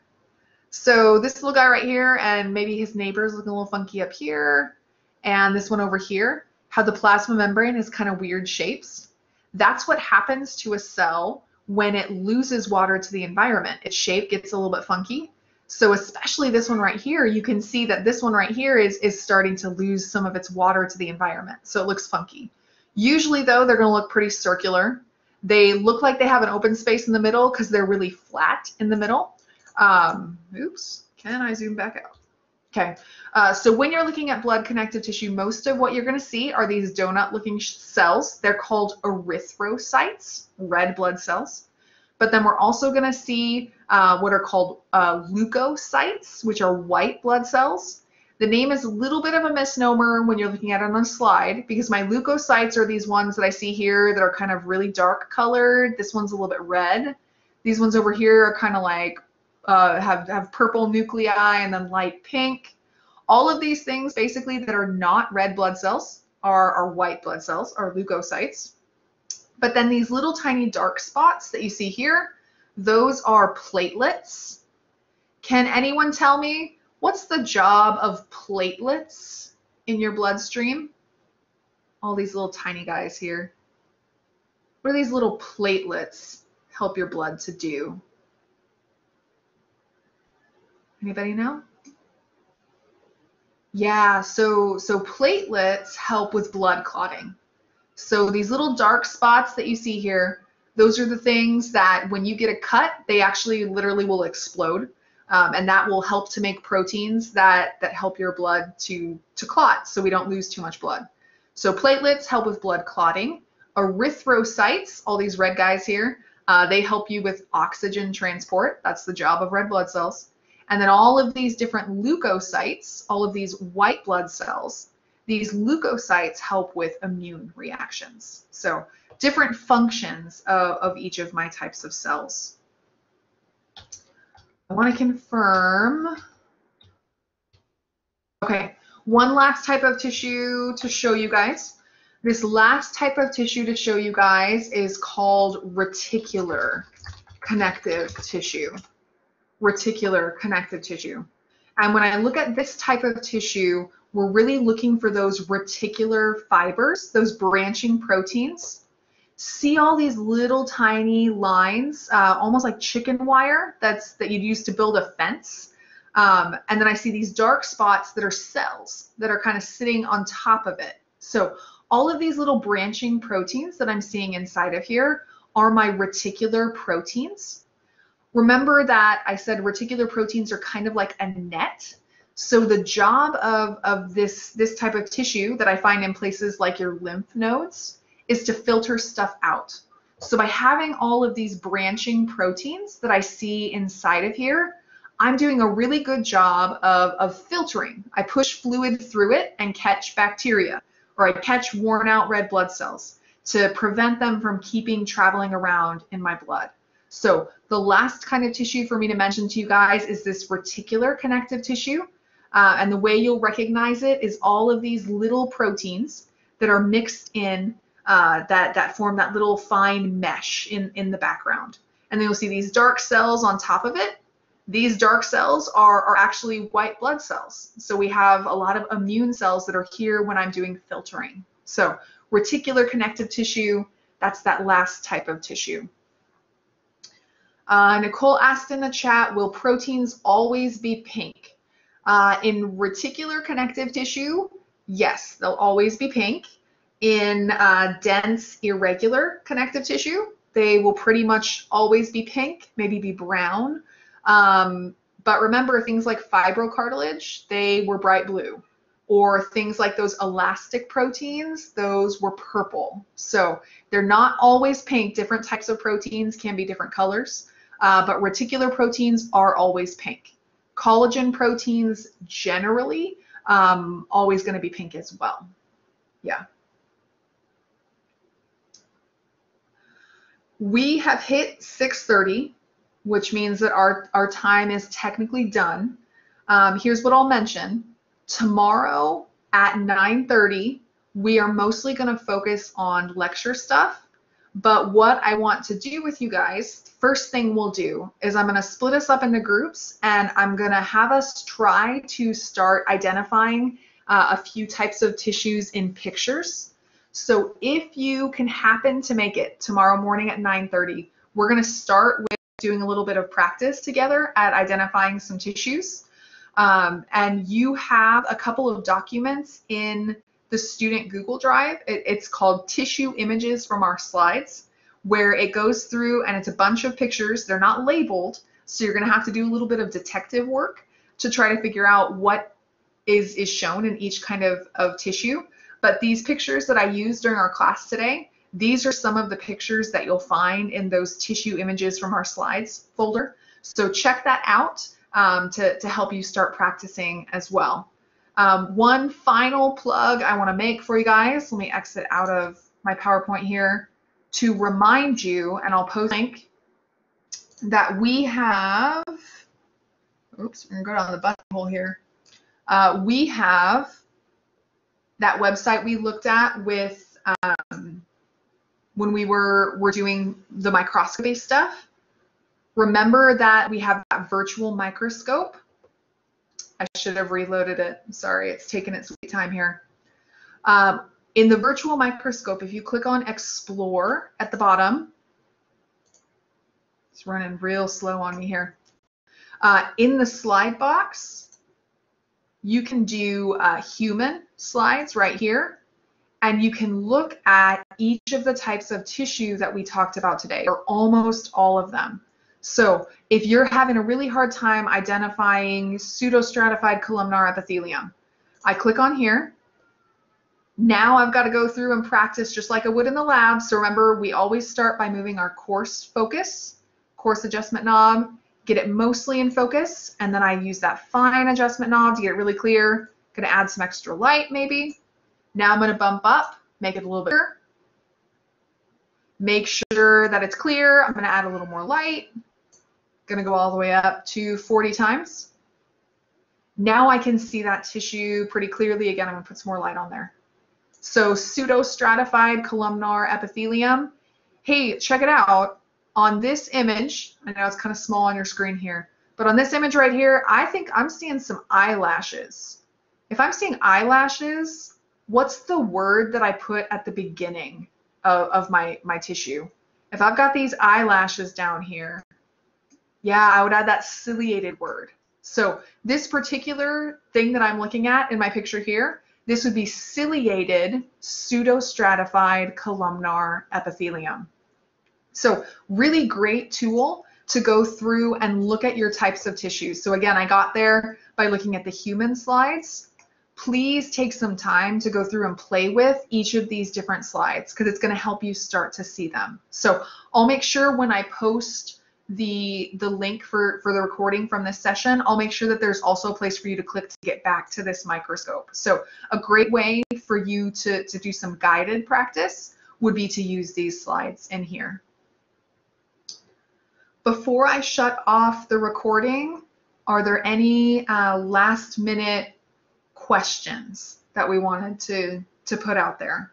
Speaker 1: So this little guy right here, and maybe his neighbor's looking a little funky up here, and this one over here how the plasma membrane is kind of weird shapes. That's what happens to a cell when it loses water to the environment. Its shape gets a little bit funky. So especially this one right here, you can see that this one right here is, is starting to lose some of its water to the environment. So it looks funky. Usually though, they're gonna look pretty circular. They look like they have an open space in the middle because they're really flat in the middle. Um, oops, can I zoom back out? Okay, uh, so when you're looking at blood connective tissue, most of what you're going to see are these donut-looking cells. They're called erythrocytes, red blood cells. But then we're also going to see uh, what are called uh, leukocytes, which are white blood cells. The name is a little bit of a misnomer when you're looking at it on a slide because my leukocytes are these ones that I see here that are kind of really dark colored. This one's a little bit red. These ones over here are kind of like uh, have, have purple nuclei and then light pink. All of these things basically that are not red blood cells are, are white blood cells, are leukocytes. But then these little tiny dark spots that you see here, those are platelets. Can anyone tell me what's the job of platelets in your bloodstream? All these little tiny guys here. What do these little platelets help your blood to do? Anybody know? Yeah, so so platelets help with blood clotting. So these little dark spots that you see here, those are the things that when you get a cut, they actually literally will explode. Um, and that will help to make proteins that, that help your blood to, to clot so we don't lose too much blood. So platelets help with blood clotting. Erythrocytes, all these red guys here, uh, they help you with oxygen transport. That's the job of red blood cells. And then all of these different leukocytes, all of these white blood cells, these leukocytes help with immune reactions. So different functions of, of each of my types of cells. I want to confirm. Okay, one last type of tissue to show you guys. This last type of tissue to show you guys is called reticular connective tissue. Reticular connective tissue. And when I look at this type of tissue, we're really looking for those reticular fibers, those branching proteins. See all these little tiny lines, uh, almost like chicken wire that's that you'd use to build a fence. Um, and then I see these dark spots that are cells that are kind of sitting on top of it. So all of these little branching proteins that I'm seeing inside of here are my reticular proteins. Remember that I said reticular proteins are kind of like a net. So the job of, of this, this type of tissue that I find in places like your lymph nodes is to filter stuff out. So by having all of these branching proteins that I see inside of here, I'm doing a really good job of, of filtering. I push fluid through it and catch bacteria, or I catch worn out red blood cells to prevent them from keeping traveling around in my blood. So the last kind of tissue for me to mention to you guys is this reticular connective tissue. Uh, and the way you'll recognize it is all of these little proteins that are mixed in uh, that, that form that little fine mesh in, in the background. And then you'll see these dark cells on top of it. These dark cells are, are actually white blood cells. So we have a lot of immune cells that are here when I'm doing filtering. So reticular connective tissue, that's that last type of tissue. Uh, Nicole asked in the chat, will proteins always be pink? Uh, in reticular connective tissue, yes, they'll always be pink. In uh, dense, irregular connective tissue, they will pretty much always be pink, maybe be brown. Um, but remember, things like fibrocartilage, they were bright blue. Or things like those elastic proteins, those were purple. So they're not always pink. Different types of proteins can be different colors, uh, but reticular proteins are always pink collagen proteins generally um, always going to be pink as well. Yeah. We have hit 6.30, which means that our, our time is technically done. Um, here's what I'll mention. Tomorrow at 9.30, we are mostly going to focus on lecture stuff. But what I want to do with you guys first thing we'll do is I'm going to split us up into groups and I'm going to have us try to start identifying uh, a few types of tissues in pictures. So if you can happen to make it tomorrow morning at 9.30, we're going to start with doing a little bit of practice together at identifying some tissues. Um, and you have a couple of documents in the student Google Drive. It, it's called Tissue Images from Our Slides where it goes through and it's a bunch of pictures. They're not labeled, so you're going to have to do a little bit of detective work to try to figure out what is, is shown in each kind of, of tissue. But these pictures that I used during our class today, these are some of the pictures that you'll find in those tissue images from our slides folder. So check that out um, to, to help you start practicing as well. Um, one final plug I want to make for you guys. Let me exit out of my PowerPoint here to remind you, and I'll post a link, that we have, oops, we're gonna go down the buttonhole here. Uh, we have that website we looked at with um, when we were, were doing the microscopy stuff. Remember that we have that virtual microscope. I should have reloaded it. Sorry, it's taken its sweet time here. Um, in the virtual microscope, if you click on Explore at the bottom, it's running real slow on me here. Uh, in the slide box, you can do uh, human slides right here, and you can look at each of the types of tissue that we talked about today, or almost all of them. So if you're having a really hard time identifying pseudostratified columnar epithelium, I click on here. Now I've got to go through and practice just like I would in the lab. So remember, we always start by moving our coarse focus, coarse adjustment knob, get it mostly in focus, and then I use that fine adjustment knob to get it really clear. Gonna add some extra light maybe. Now I'm gonna bump up, make it a little bit bigger. Make sure that it's clear. I'm gonna add a little more light. Gonna go all the way up to 40 times. Now I can see that tissue pretty clearly. Again, I'm gonna put some more light on there. So pseudostratified columnar epithelium. Hey, check it out. On this image, I know it's kind of small on your screen here, but on this image right here, I think I'm seeing some eyelashes. If I'm seeing eyelashes, what's the word that I put at the beginning of, of my, my tissue? If I've got these eyelashes down here, yeah, I would add that ciliated word. So this particular thing that I'm looking at in my picture here, this would be ciliated pseudostratified columnar epithelium. So really great tool to go through and look at your types of tissues. So again, I got there by looking at the human slides. Please take some time to go through and play with each of these different slides because it's going to help you start to see them. So I'll make sure when I post the the link for for the recording from this session i'll make sure that there's also a place for you to click to get back to this microscope so a great way for you to to do some guided practice would be to use these slides in here before i shut off the recording are there any uh, last minute questions that we wanted to to put out there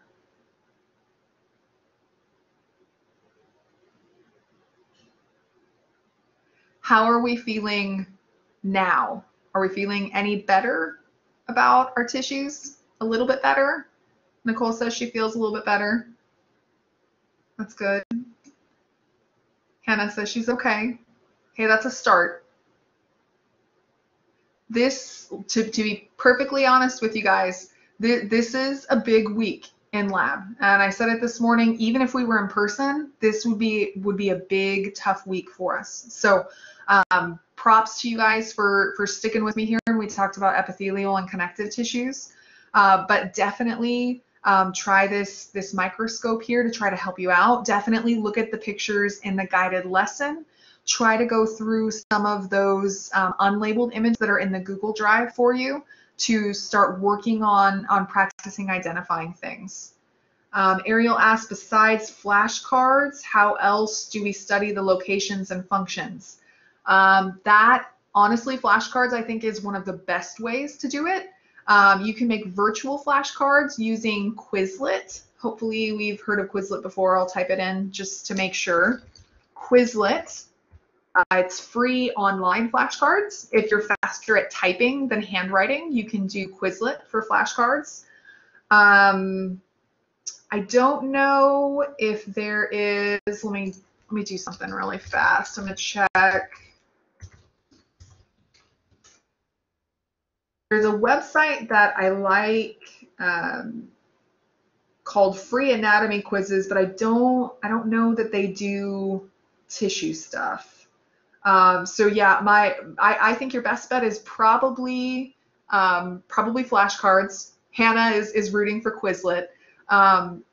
Speaker 1: how are we feeling now? Are we feeling any better about our tissues? A little bit better? Nicole says she feels a little bit better. That's good. Hannah says she's okay. Hey, that's a start. This, to, to be perfectly honest with you guys, th this is a big week in lab. And I said it this morning, even if we were in person, this would be would be a big, tough week for us. So um, props to you guys for, for sticking with me here. And we talked about epithelial and connective tissues, uh, but definitely um, try this, this microscope here to try to help you out. Definitely look at the pictures in the guided lesson. Try to go through some of those um, unlabeled images that are in the Google Drive for you to start working on, on practicing identifying things. Um, Ariel asked, besides flashcards, how else do we study the locations and functions? Um, that honestly, flashcards I think is one of the best ways to do it. Um, you can make virtual flashcards using Quizlet. Hopefully we've heard of Quizlet before. I'll type it in just to make sure. Quizlet. Uh, it's free online flashcards. If you're faster at typing than handwriting, you can do Quizlet for flashcards. Um, I don't know if there is, let me, let me do something really fast. I'm gonna check. There's a website that I like um, called Free Anatomy Quizzes, but I don't I don't know that they do tissue stuff. Um, so yeah, my I, I think your best bet is probably um, probably flashcards. Hannah is is rooting for Quizlet. Um,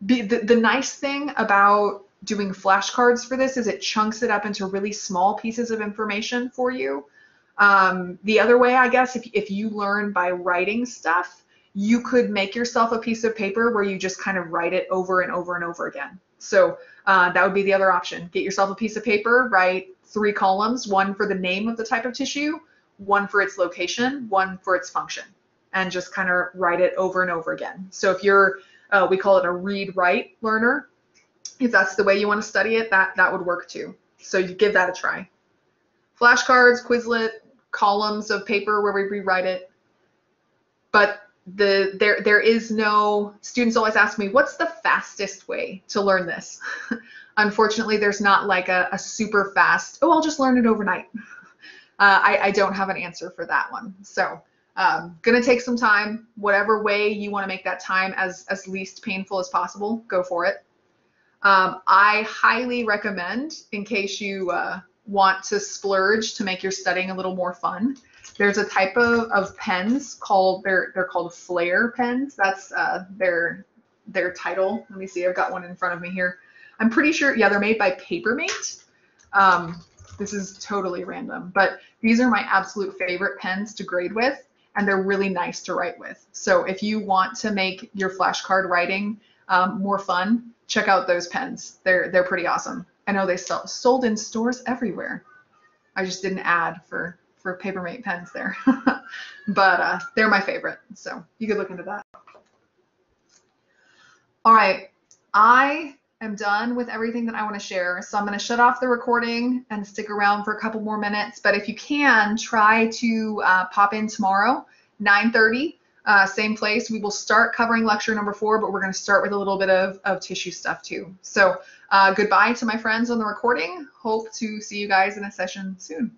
Speaker 1: the, the nice thing about doing flashcards for this is it chunks it up into really small pieces of information for you. Um, the other way, I guess, if, if you learn by writing stuff, you could make yourself a piece of paper where you just kind of write it over and over and over again. So uh, that would be the other option. Get yourself a piece of paper, write three columns, one for the name of the type of tissue, one for its location, one for its function, and just kind of write it over and over again. So if you're, uh, we call it a read-write learner, if that's the way you want to study it, that, that would work too. So you give that a try. Flashcards, Quizlet, columns of paper where we rewrite it. But the there there is no students always ask me what's the fastest way to learn this? Unfortunately there's not like a, a, super fast oh i'll just learn it overnight. Uh, I, I, don't have an answer for that one. So um, gonna take some time. Whatever way you want to make that time as as least painful as possible go for it. Um, I highly recommend, in case you uh, want to splurge to make your studying a little more fun, there's a type of, of pens called they're they're called Flair pens. That's uh, their their title. Let me see. I've got one in front of me here. I'm pretty sure. Yeah, they're made by Papermate. Um, this is totally random, but these are my absolute favorite pens to grade with, and they're really nice to write with. So if you want to make your flashcard writing um, more fun, check out those pens. They're they're pretty awesome. I know they sell, sold in stores everywhere. I just didn't add for for Papermate pens there, but uh, they're my favorite. So you could look into that. All right, I am done with everything that I want to share. So I'm going to shut off the recording and stick around for a couple more minutes. But if you can, try to uh, pop in tomorrow, 9:30, uh, same place. We will start covering lecture number four, but we're going to start with a little bit of, of tissue stuff too. So uh, goodbye to my friends on the recording. Hope to see you guys in a session soon.